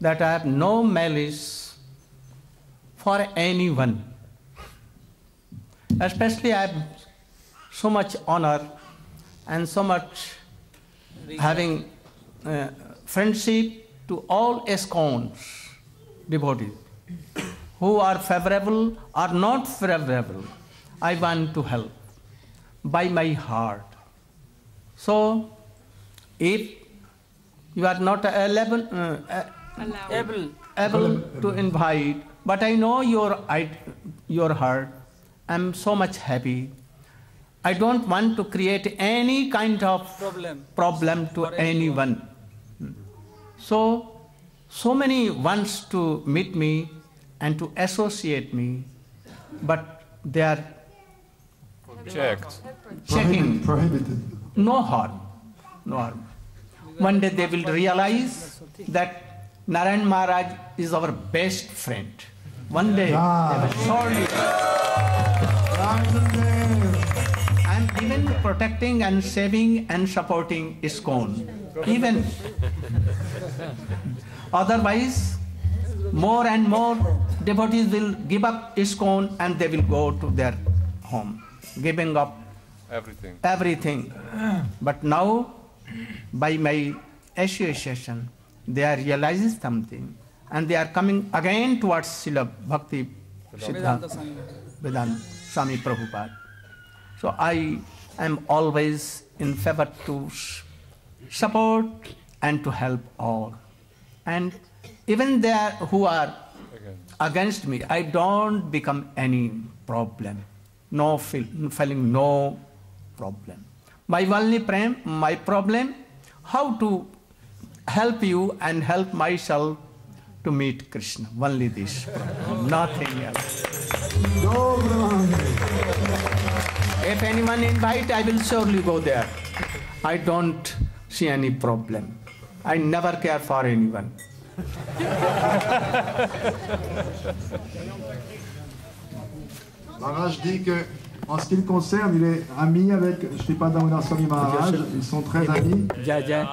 that I have no malice for anyone. Especially I have so much honor and so much having uh, friendship to all ISKCON's devotees who are favorable or not favorable. I want to help by my heart. So, if you are not able, uh, uh, able, able to invite, but I know your, I, your heart, I'm so much happy. I don't want to create any kind of
Problem.
problem to
For
anyone. So, so many wants to meet me and to associate me, but they are
Checked.
checking
Prohibited. prohibited.
no harm, no harm. One day they will realize that Narayan Maharaj is our best friend. One day they will surely. I'm even protecting and saving and supporting ISKCON. Even. Otherwise, more and more devotees will give up ISKCON and they will go to their home, giving up
Everything.
everything. But now, by my association, they are realizing something and they are coming again towards Srila Bhakti Siddhanta. Vedanta Swami Prabhupada. So I am always in favor to support and to help all. And even there who are against me, I don't become any problem. No feel, feeling no problem. My only prem, my problem, how to help you and help myself to meet Krishna. Only this, problem, nothing else. If anyone invite, I will surely go there. I don't see any problem. I never care for anyone.
Maharaj dit que, en ce qui le concerne, il est ami avec Shripad Damodar Swami Maharaj. Ils sont très amis.
Jai Jai.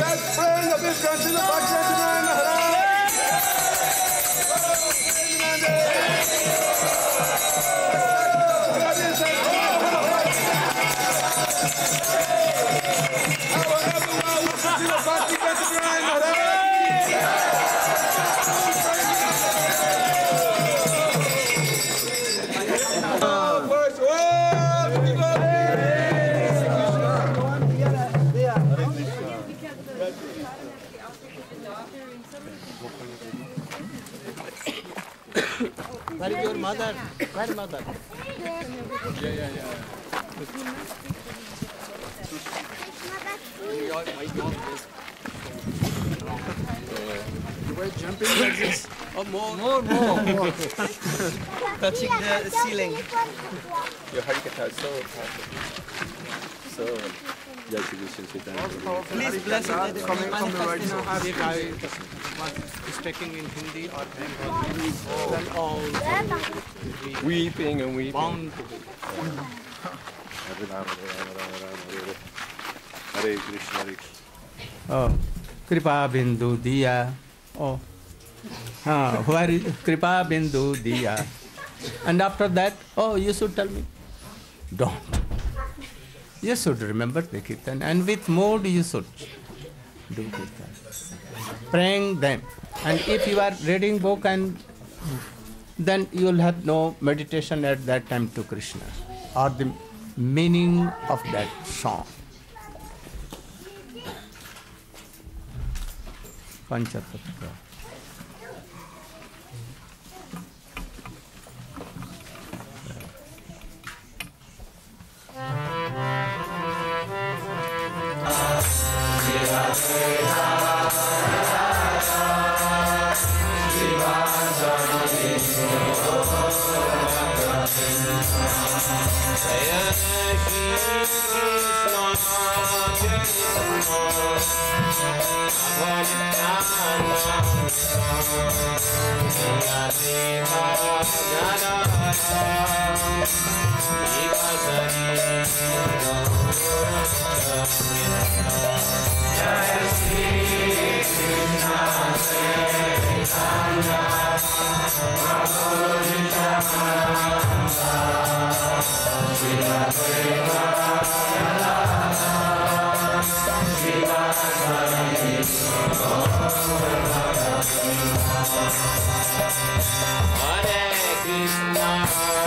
best friend of this country, the Bhagavad grandmother. Yeah,
yeah,
yeah. You were jumping like this?
Oh, more, more, more. Touching the ceiling.
Your is so powerful. So, you should sit down.
Please bless it.
Coming from the speaking in Hindi or Oh
weeping and weeping. Hare Krishna
Oh, Kripa Bindu Diya. Oh, ah, where is Kripa Bindu Diya? And after that, oh, you should tell me. Don't. You should remember the kirtan, and with mood you should do kirtan. Praying them, and if you are reading book and then you will have no meditation at that time to Krishna or the meaning of that song. Panchatattva.
Hare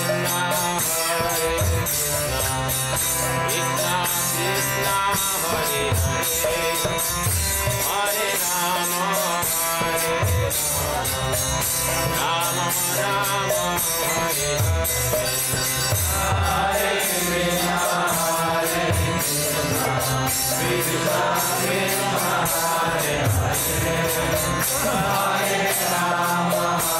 Hare Rama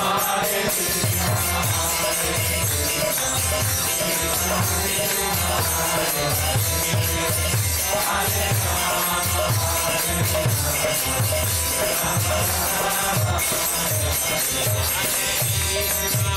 Hare Hare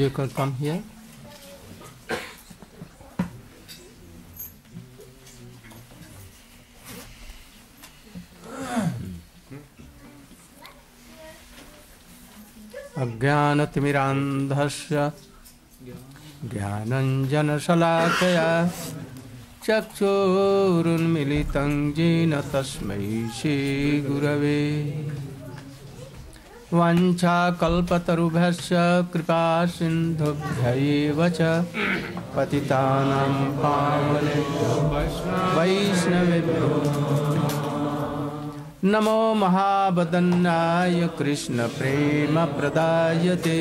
You could come here. अज्ञानतिमिरान्धस्य ज्ञानञ्जनशलाकया चक्षुरुन्मिलितं येन तस्मै श्रीगुरवे वाञ्छाकल्पतरुभ्यश्च कृपासिन्धुभ्यैव च पतितानां पावनेभ्यो वैष्णवेभ्यो। नमो महावदन्नाय कृष्णप्रेमप्रदायते।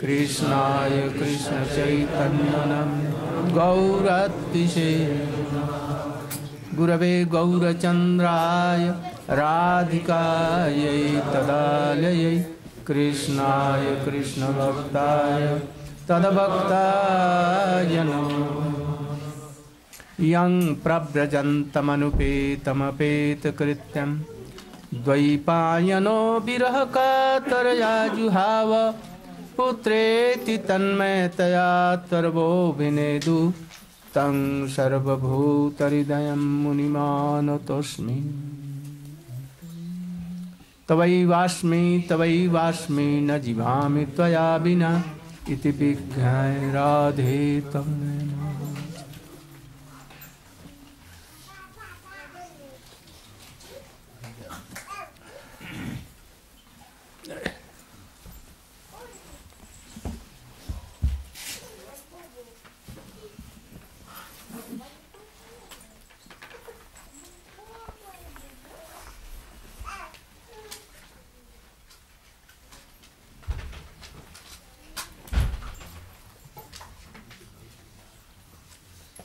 कृष्णाय कृष्णचैतन्यनं गौरतिशे गुरवे गौरचन्द्राय राधिकायै तदालयै, कृष्णाय कृष्णभक्ताय तद्भक्ताय यं प्रव्रजन्तमनुपेतमपेतकृत्यं द्वैपायनो विरहकातरया जुहाव पुत्रेति तन्मयतया तर्वोऽभिनेदु तं सर्वभूतहृदयं मुनिमानतोऽस्मि। तवैवास्मि तवैवास्मि न जीवामि त्वया विना। इति विज्ञाय राधे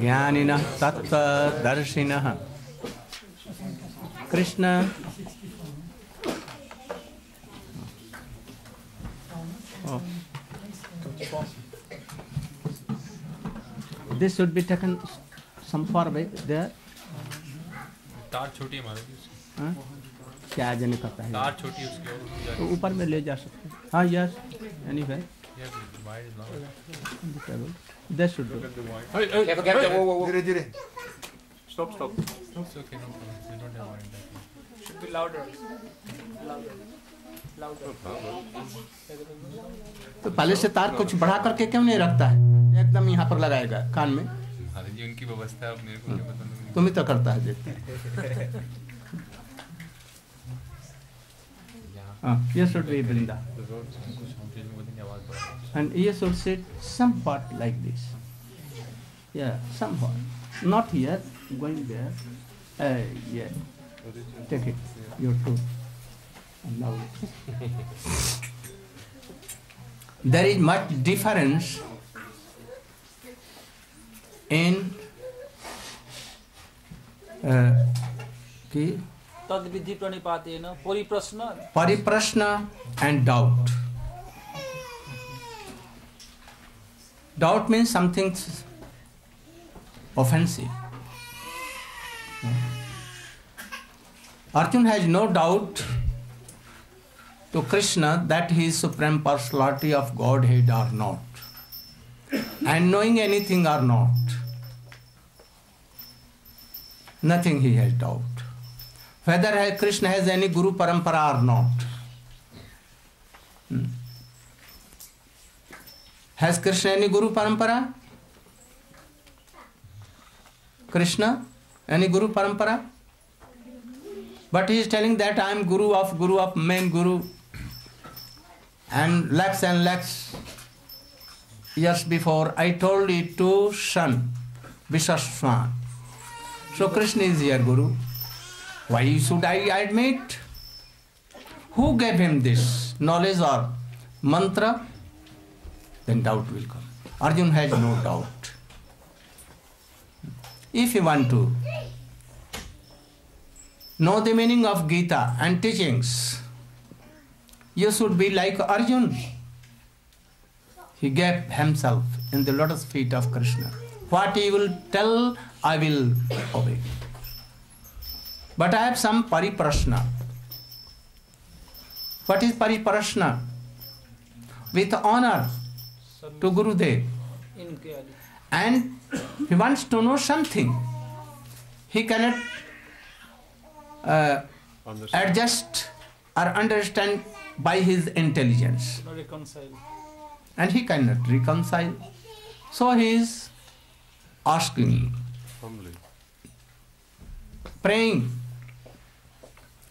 ज्ञानिनः तत्त्वदर्शिनः Krishna. Oh. This should be taken some far away. There.
तार छोटी है उसकी।
हाँ? क्या जने कहता है।
तार छोटी उसकी
तो ऊपर में ले जा सकते हैं। हाँ
yes
anyway long table that
Hey, hey,
Careful, careful,
hey.
whoa, whoa, whoa.
Dire, dire.
Stop, stop.
It's okay no problem we don't have wide
should be louder. Louder. Louder.
तो पहले से तार कुछ बढ़ा करके क्यों नहीं रखता है एकदम यहाँ पर लगाएगा कान में
जी उनकी व्यवस्था है अब मेरे को नहीं
तुम ही तो करता है देखते हैं हाँ ये
should be Vrinda
and you should sit some part like this. Yeah, somewhat. Not here, going there. Uh, yeah. Take it, your two. And now. there is much difference in uh, की
तद्विधि प्रणिपातेन परिप्रश्न
परिप्रश्न and doubt. Doubt means something offensive. Arjun has no doubt to Krishna that he is Supreme Personality of Godhead or not, and knowing anything or not. Nothing he has doubt. Whether Krishna has any Guru Parampara or not. Hmm. Has Krishna any guru parampara Krishna any guru parampara but he is telling that I am guru of guru of men guru and lakhs and lakhs yes before I told it to sun Vivasvan so Krishna is your guru why should I admit who gave him this knowledge और mantra Then doubt will come. Arjun has no doubt. If you want to know the meaning of Gita and teachings, you should be like Arjun. He gave himself in the lotus feet of Krishna. What he will tell, I will obey. But I have some pariprashna. What is pariprashna? With honor to Gurudev.
in reality.
And he wants to know something. He cannot uh, adjust or understand by his intelligence. And he cannot reconcile. So he is asking,
Humbly.
praying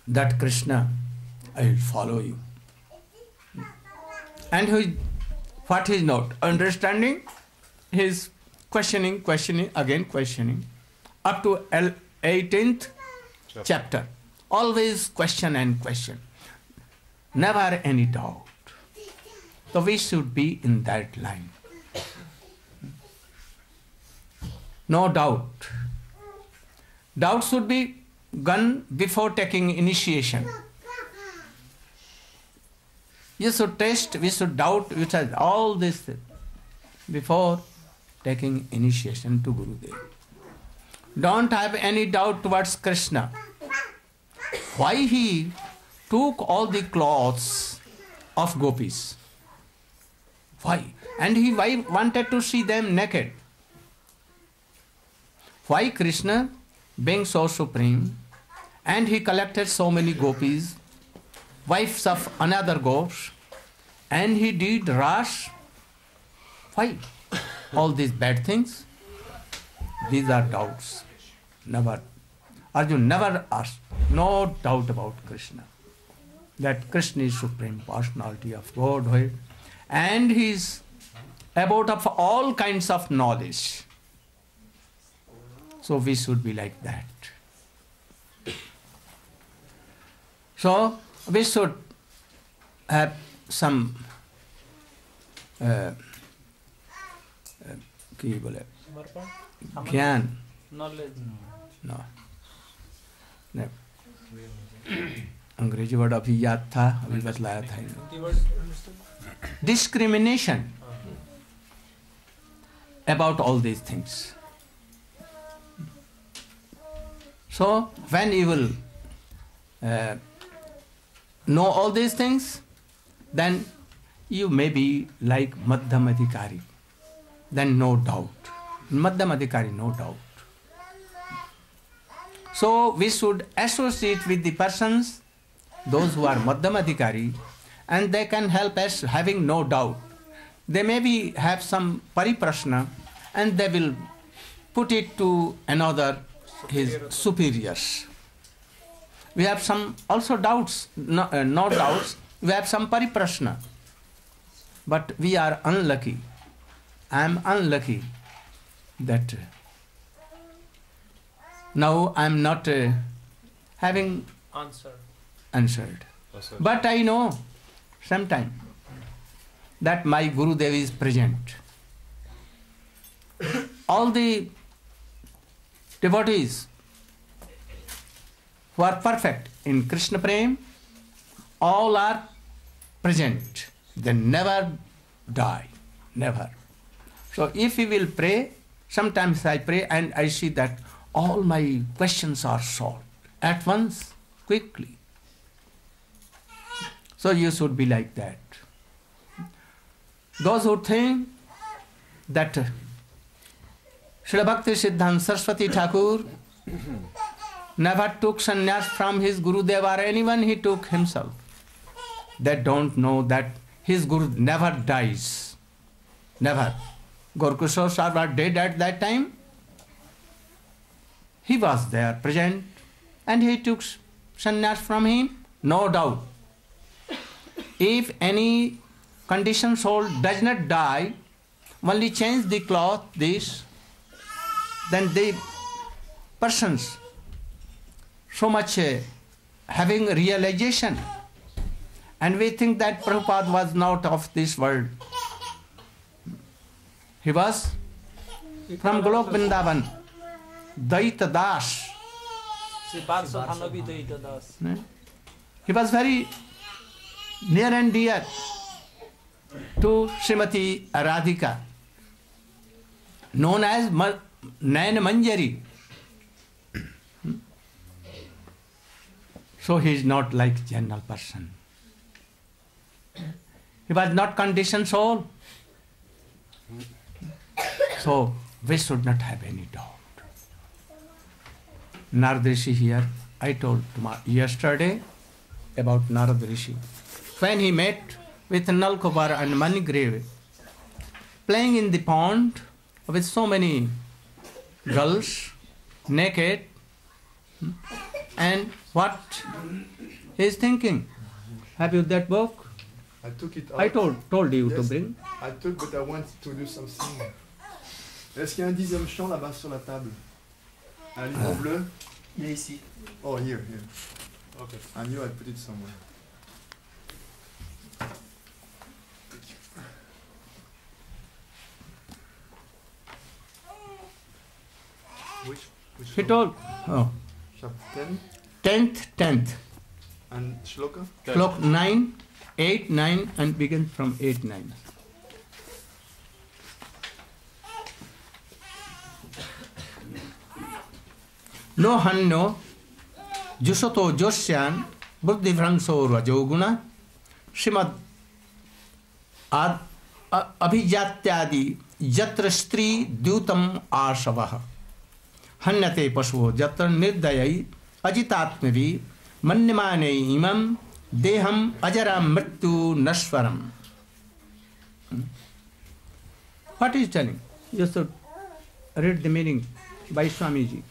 that Krishna, I will follow you. And he, what is not understanding, he is questioning, questioning, again questioning, up to el- 18th
Chapter.
chapter. Always question and question. Never any doubt. So we should be in that line. No doubt. Doubt should be gone before taking initiation. You should test, we should doubt, we should all this before taking initiation to Gurudev. Don't have any doubt towards Krishna. Why he took all the clothes of gopis? Why? And he why wanted to see them naked. Why Krishna, being so supreme, and he collected so many gopis, wives of another gopis, and he did rash. Why? All these bad things. these are doubts. Never. Arjun never asked, no doubt about Krishna. That Krishna is Supreme Personality of Godhead and He is about of all kinds of knowledge. So we should be like that. So we should have some uh, uh, কি বলে
समर्पण
ज्ञान
knowledge
no नहीं अंग्रेजी word अभी याद था अभी बतलाया था discrimination about all these things. So, when you will uh, know all these things, then you may be like Madhyamadikari. Then no doubt. Madhyamadikari, no doubt. So, we should associate with the persons, those who are Madhyamadikari, and they can help us having no doubt. They maybe have some pariprashna and they will put it to another, his superiors. We have some also doubts, no, uh, no doubts, we have some pariprashna but we are unlucky. I am unlucky that now i am not uh, having
answer
answered. But i know sometime that my Guru devi is present. All the devotees who are perfect in krishna prem all are present. They never die. Never. So if we will pray, sometimes I pray and I see that all my questions are solved at once, quickly. So you should be like that. Those who think that Srila Bhakti Siddhant Saraswati Thakur never took sannyas from his Gurudev or anyone, he took himself. They don't know that his Guru never dies. Never. Gaura Kishora Sarva dead at that time. He was there, present, and he took sannyas from him, no doubt. If any conditioned soul does not die, only change the cloth, this, then the persons so much uh, having realization. And we think that Prabhupada was not of this world. He was from Golok Vrindavan. Daita Das. He was very near and dear to Srimati Radhika, known as Nain Manjari. Hmm? So he is not like general person. He was not conditioned soul. So we should not have any doubt. Narad Rishi here, I told yesterday about Narad Rishi. When he met with Nalkobar and Manigriva, playing in the pond with so many girls, naked, hmm, and what he is thinking. Have you that book?
I took it out.
I told told you to
Yes,
bring.
I took, but I want to do something. Est-ce qu'il y a un dixième chant là-bas sur la table? Un livre bleu?
Il est ici.
Oh, here, here.
Okay.
I knew I'd put it somewhere. Which, which
He
shloka?
told, oh,
Chapter 10
tenth, tenth,
and shloka?
clock nine, 8, 9 and begin from 8, 9. नो हन्यो जुसतो जोश्यान बुद्धिभ्रंसोरजोगुण श्रीमद अभिजात्यादि यत्र स्त्री द्यूतम आशव हन्यते पशु यत्र निर्दयी अजितात्मवी मन्यमाने इमं देहम अजरा मृत्यु नश्वरम What is telling? You should read the meaning by Swamiji.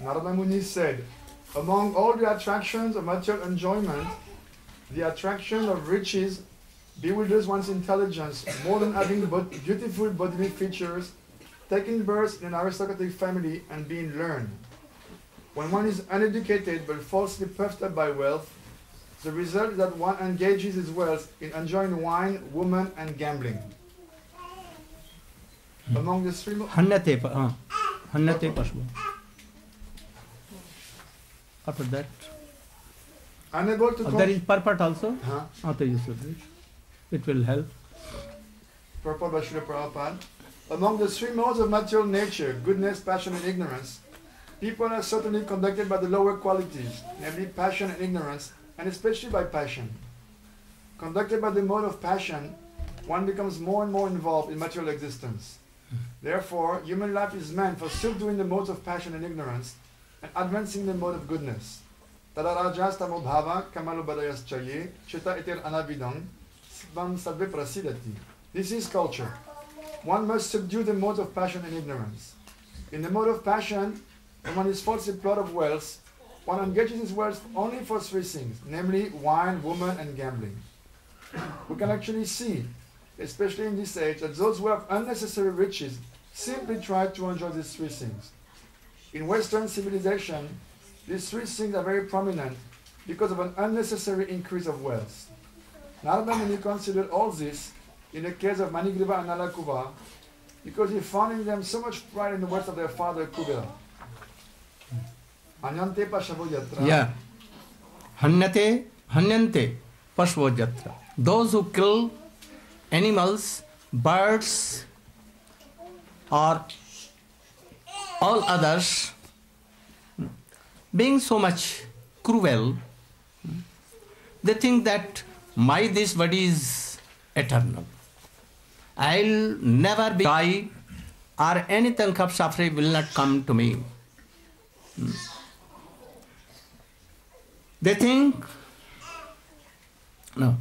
Narada Muni said, among all the attractions of material enjoyment, the attraction of riches bewilders one's intelligence more than having but beautiful bodily features, taking birth in an aristocratic family, and being learned. When one is uneducated but falsely puffed up by wealth, the result is that one engages his wealth in enjoying wine, woman, and gambling. Among the three
pa- uh, Pashva. After that,
unable to
uh,
con-
there is purport also.
Huh?
After you should. It will help.
purport by Srila Prabhupada. Among the three modes of material nature, goodness, passion, and ignorance, people are certainly conducted by the lower qualities, namely passion and ignorance, and especially by passion. Conducted by the mode of passion, one becomes more and more involved in material existence. Therefore, human life is meant for subduing the modes of passion and ignorance and advancing the mode of goodness. This is culture. One must subdue the mode of passion and ignorance. In the mode of passion, when one is falsely plot of wealth, one engages his wealth only for three things, namely wine, woman, and gambling. We can actually see, especially in this age, that those who have unnecessary riches simply try to enjoy these three things. In Western civilization, these three things are very prominent because of an unnecessary increase of wealth. Narada Muni considered all this in the case of Manigriva and Nalakuvara because he found in them so much pride in the wealth of their father Kubera.
हन्यते हन्यन्ते पशवो यत्र those who kill animals birds और all others being so much cruel they think that my this body is eternal I will never be I are anything of suffering will not come to me They think, no.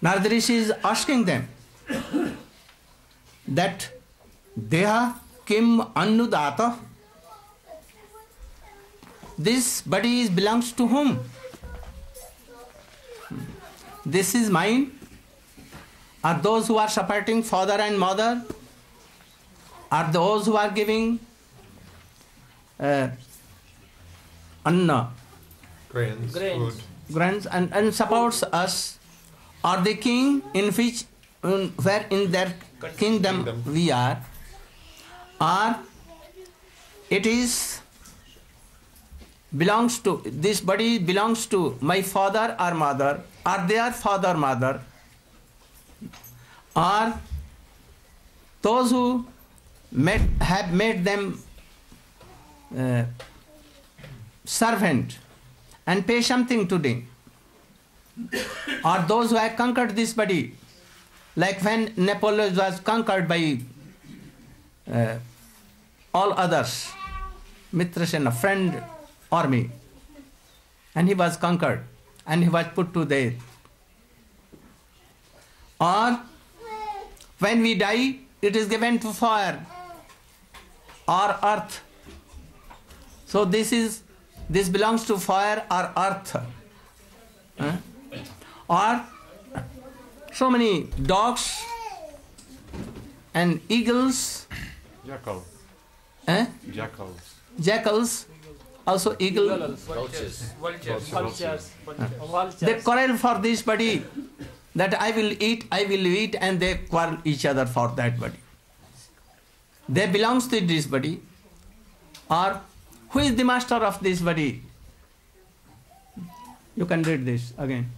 Narada Rishi is asking them that Deha Kim Annudata. This body is belongs to whom? This is mine. Are those who are supporting father and mother? Are those who are giving uh, anna,
Grains,
Grains.
food.
grants and, and supports us are the king in which in, where in their kingdom,
Kingdom.
we are or it is belongs to this body belongs to my father or mother or their father mother or those who made, have made them uh, servant and pay something to them. or those who have conquered this body, like when Napoleon was conquered by uh, all others, Mitrasena, friend army, and he was conquered and he was put to death. Or when we die, it is given to fire or earth. So this is this belongs to fire or earth. Huh? Or so many dogs and eagles,
Jackal.
eh?
Jackals.
jackals, also eagle.
Vultures.
Vultures.
Vultures.
They quarrel for this body. That I will eat, I will eat, and they quarrel each other for that body. They belongs to this body. Or who is the master of this body? You can read this again.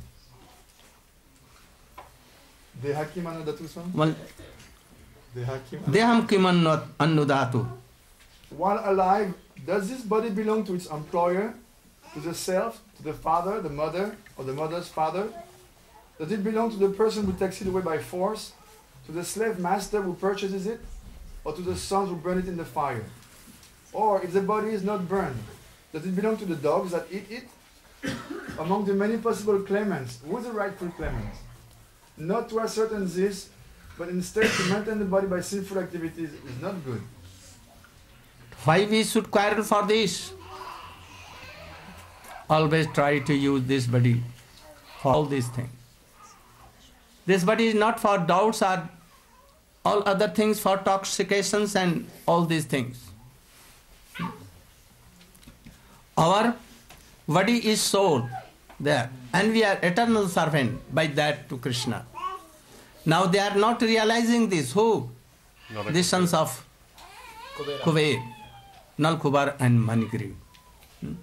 Dehakim Anadatusam.
Well,
Dehakim.
Deham kiman annudatu.
While alive, does this body belong to its employer, to the self, to the father, the mother, or the mother's father? Does it belong to the person who takes it away by force, to the slave master who purchases it, or to the sons who burn it in the fire? Or if the body is not burned, does it belong to the dogs that eat it? Among the many possible claimants, who is the rightful claimant? Not to ascertain this, but instead to maintain the body by sinful activities is not good.
Why we should quarrel for this? Always try to use this body for all these things. This body is not for doubts or all other things for toxications and all these things. Our body is soul there, and we are eternal servant by that to Krishna. Now they are not realizing this. Who? The sons of Kuber, Nal Kubar and Manigri. Hmm?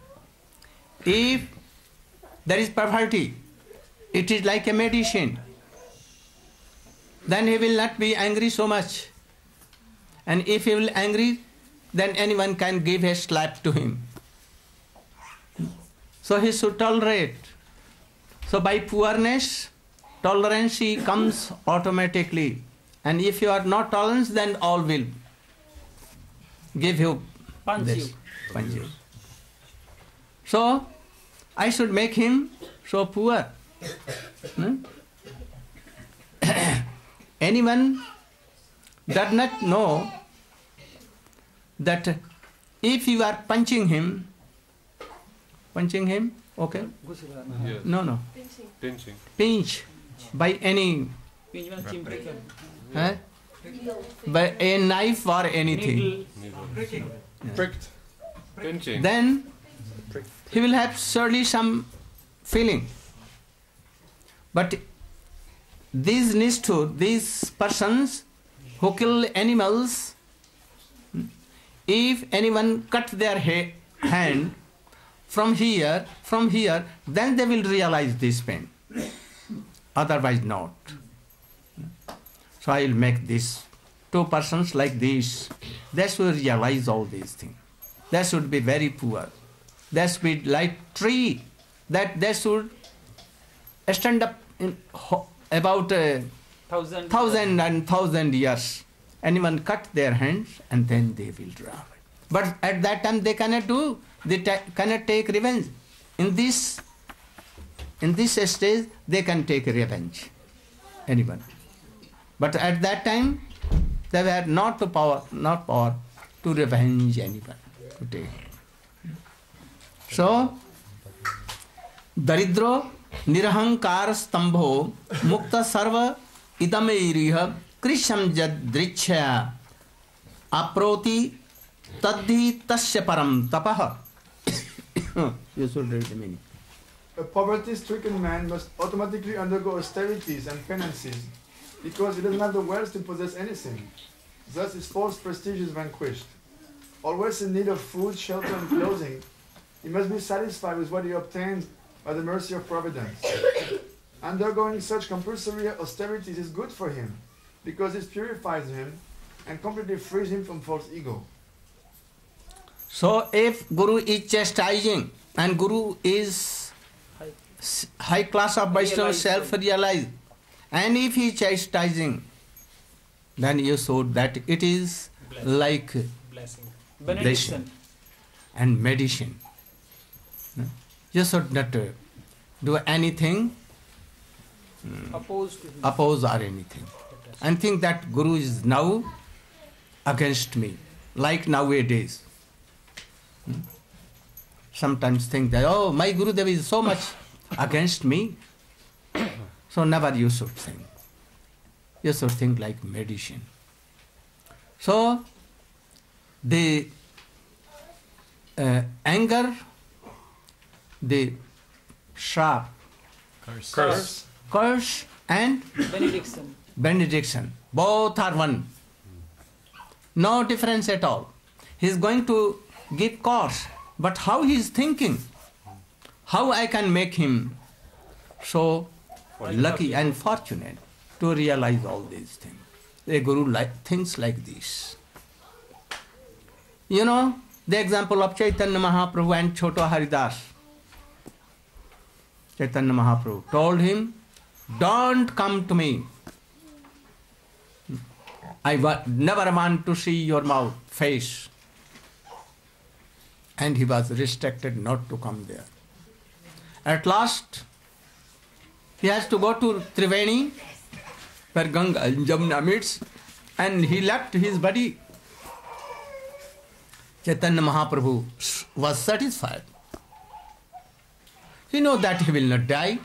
If there is poverty, it is like a medicine. Then he will not be angry so much. And if he will angry, then anyone can give a slap to him. So he should tolerate. So by poorness, tolerance comes automatically. And if you are not tolerant, then all will give you
Punch
this.
you.
Punch you. So I should make him so poor. Hmm? Anyone does not know that if you are punching him, Punching him? Okay.
Yes.
No, no.
Pinching.
Pinch by any.
Pinch
huh? By a knife or anything.
Yeah.
Pricked. Pinching.
Then he will have surely some feeling. But these nistu, these persons who kill animals, hmm, if anyone cut their hand, from here, from here, then they will realize this pain. Otherwise not. So I will make this two persons like this. They should realize all these things. They should be very poor. They should be like tree. That they should stand up in ho- about a
thousand
thousand and thousand years. Anyone cut their hands and then they will drop. But at that time they cannot do. They ta- cannot take revenge. In this, in this stage, they can take revenge. Anyone. But at that time, they were not the power, not power to revenge anyone. To take. So, दरिद्रो निरहंकार स्तंभो मुक्त सर्व इदमेरिह कृष्ण जदृच्छया अप्रोति तद्धि तस्य परम तपः you should read the meaning
A poverty-stricken man must automatically undergo austerities and penances because he doesn't have the wealth to possess anything. Thus his false prestige is vanquished. Always in need of food, shelter, and clothing, he must be satisfied with what he obtains by the mercy of providence. Undergoing such compulsory austerities is good for him because it purifies him and completely frees him from false ego.
So if Guru is chastising and Guru is high class of Vaishnava self-realized and if he is chastising then you show that it is like
blessing benediction
and medicine. No? You should not uh, do anything
opposed to him.
oppose or anything and think that Guru is now against me, like nowadays. Sometimes think that, oh, my Guru Dev is so much against me. So never you should think. You should think like medicine. So the uh, anger, the sharp
Curse.
Curse.
curse and
benediction
benediction. Both are one. No difference at all. He is going to give course, but how he is thinking, how I can make him so lucky and fortunate to realize all these things. A guru like thinks like this. You know the example of Chaitanya Mahaprabhu and Choto Haridas. Chaitanya Mahaprabhu told him, Don't come to me. I wa- never want to see your mouth, face. And he was restricted not to come there. At last, he has to go to Triveni, where Ganga and Jamuna meets, and he left his body. Chaitanya Mahaprabhu was satisfied. He know that he will not die,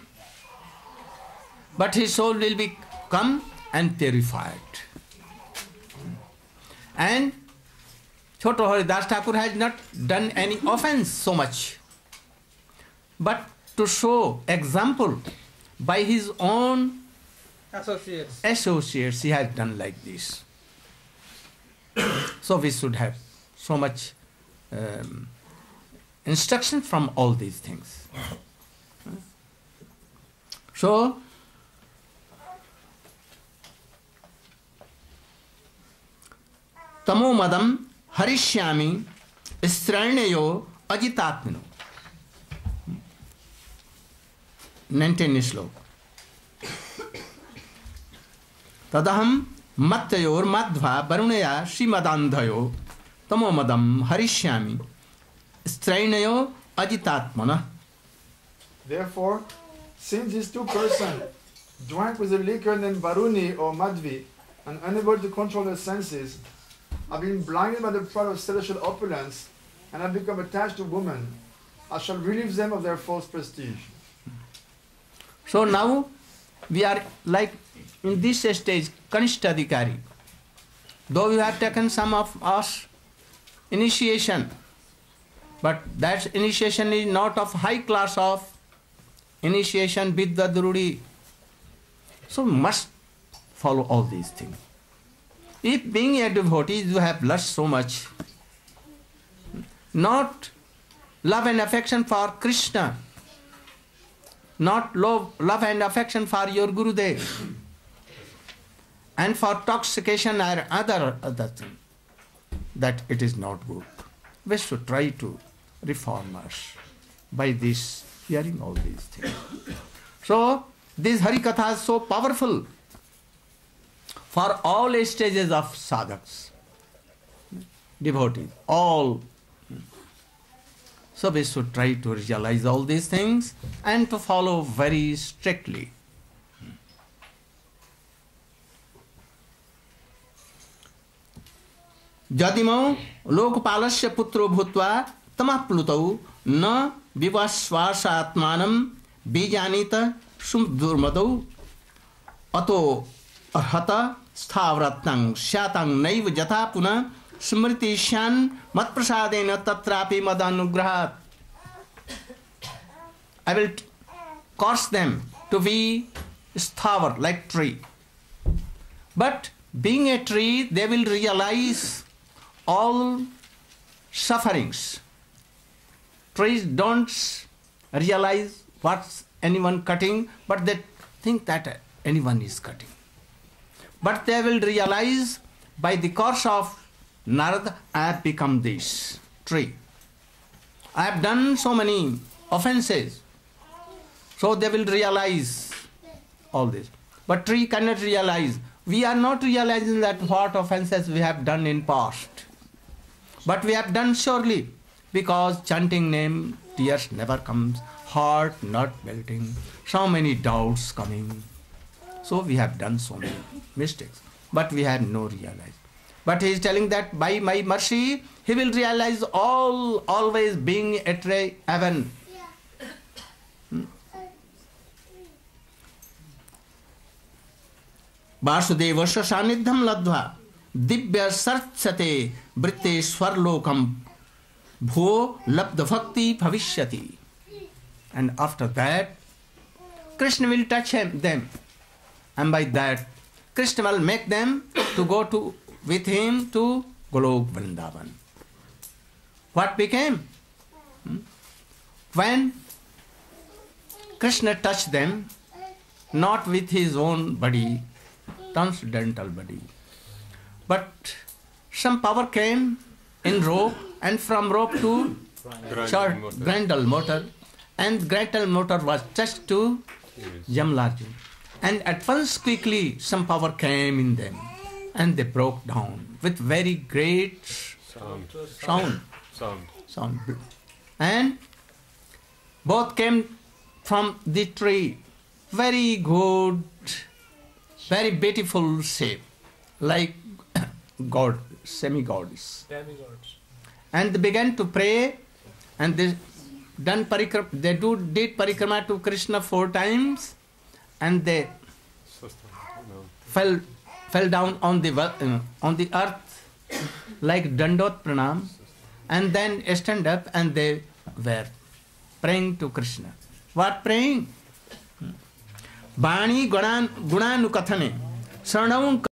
but his soul will be come and purified. And Choto Haridas Thakur has not done any offense so much. But to show example by his own
associates,
associates he has done like this. so we should have so much um, instruction from all these things. So, तमोमदम हरिष्यामि स्त्रैणयो अजितात्मनो nineteen shloka तदहम मत्तयोर्मध्वा वरुणया श्रीमदान्धयो तमो मदम हरिष्यामि स्त्रैणयो अजितात्मनः
Therefore, since these two persons drank with a liquor named Varuni or Madhvi and unable to control their senses, have been blinded by the pride of celestial opulence and I've become attached to women, I shall relieve them of their false prestige.
So now we are like in this stage, Kanishtadikari. Though we have taken some of us initiation, but that initiation is not of high class of initiation Vidya Durudi. So must follow all these things. If being a devotee you have lost so much, not love and affection for Krishna, not love, love and affection for your Gurudev, and for toxication or other other thing, that it is not good. We should try to reform us by this hearing all these things. So this Hari Katha is so powerful for all stages of sadhaks, devotees, all. So we should try to realize all these things and to follow very strictly. यदिमौ लोकपालस्य पुत्रो भूत्वा तमः न विवश्वासात्मानं बीजानीत सुदुर्मदौ अतो अर्हत स्थावरत्नं स्यातं नैव यथा पुनः स्मृतिश्यान् मत्प्रसादेन तत्रापि मदानुग्रहात् I will cause them to be sthavar like tree. But being a tree, they will realize all sufferings. Trees don't realize what's anyone cutting, but they think that anyone is cutting. But they will realize by the course of Narad, I have become this tree. I have done so many offenses. So they will realize all this. But tree cannot realize. We are not realizing that what offenses we have done in past. But we have done surely because chanting name, tears never comes, heart not melting, so many doubts coming. So we have done so many mistakes, but we have no realized. But he is telling that by my mercy, he will realize all, always being at heaven. वासुदेवस्य सान्निध्यम लब्ध्वा दिव्य सर्चते वृत्ते स्वर्लोकम भो लब्ध भक्ति भविष्यति after that krishna will touch him, them and by that krishna will make them to go to with him to golok vrindavan what became Hmm? when krishna touched them not with his own body transcendental body. But some power came in rope and from rope to short
motor.
grandal motor and grandal motor was touched to Jamlarjun. And at once quickly some power came in them and they broke down with very great
Sound.
sound.
Sound.
sound. And both came from the tree. Very good, very beautiful shape, like God, semi gods.
Demigods.
and they began to pray, and they done parikram- they do did parikrama to Krishna four times, and they fell, fell down on the, uh, on the earth like Dandot Pranam and then stand up and they were praying to Krishna. What praying? Bani Gunan Gunanukathane. saranam.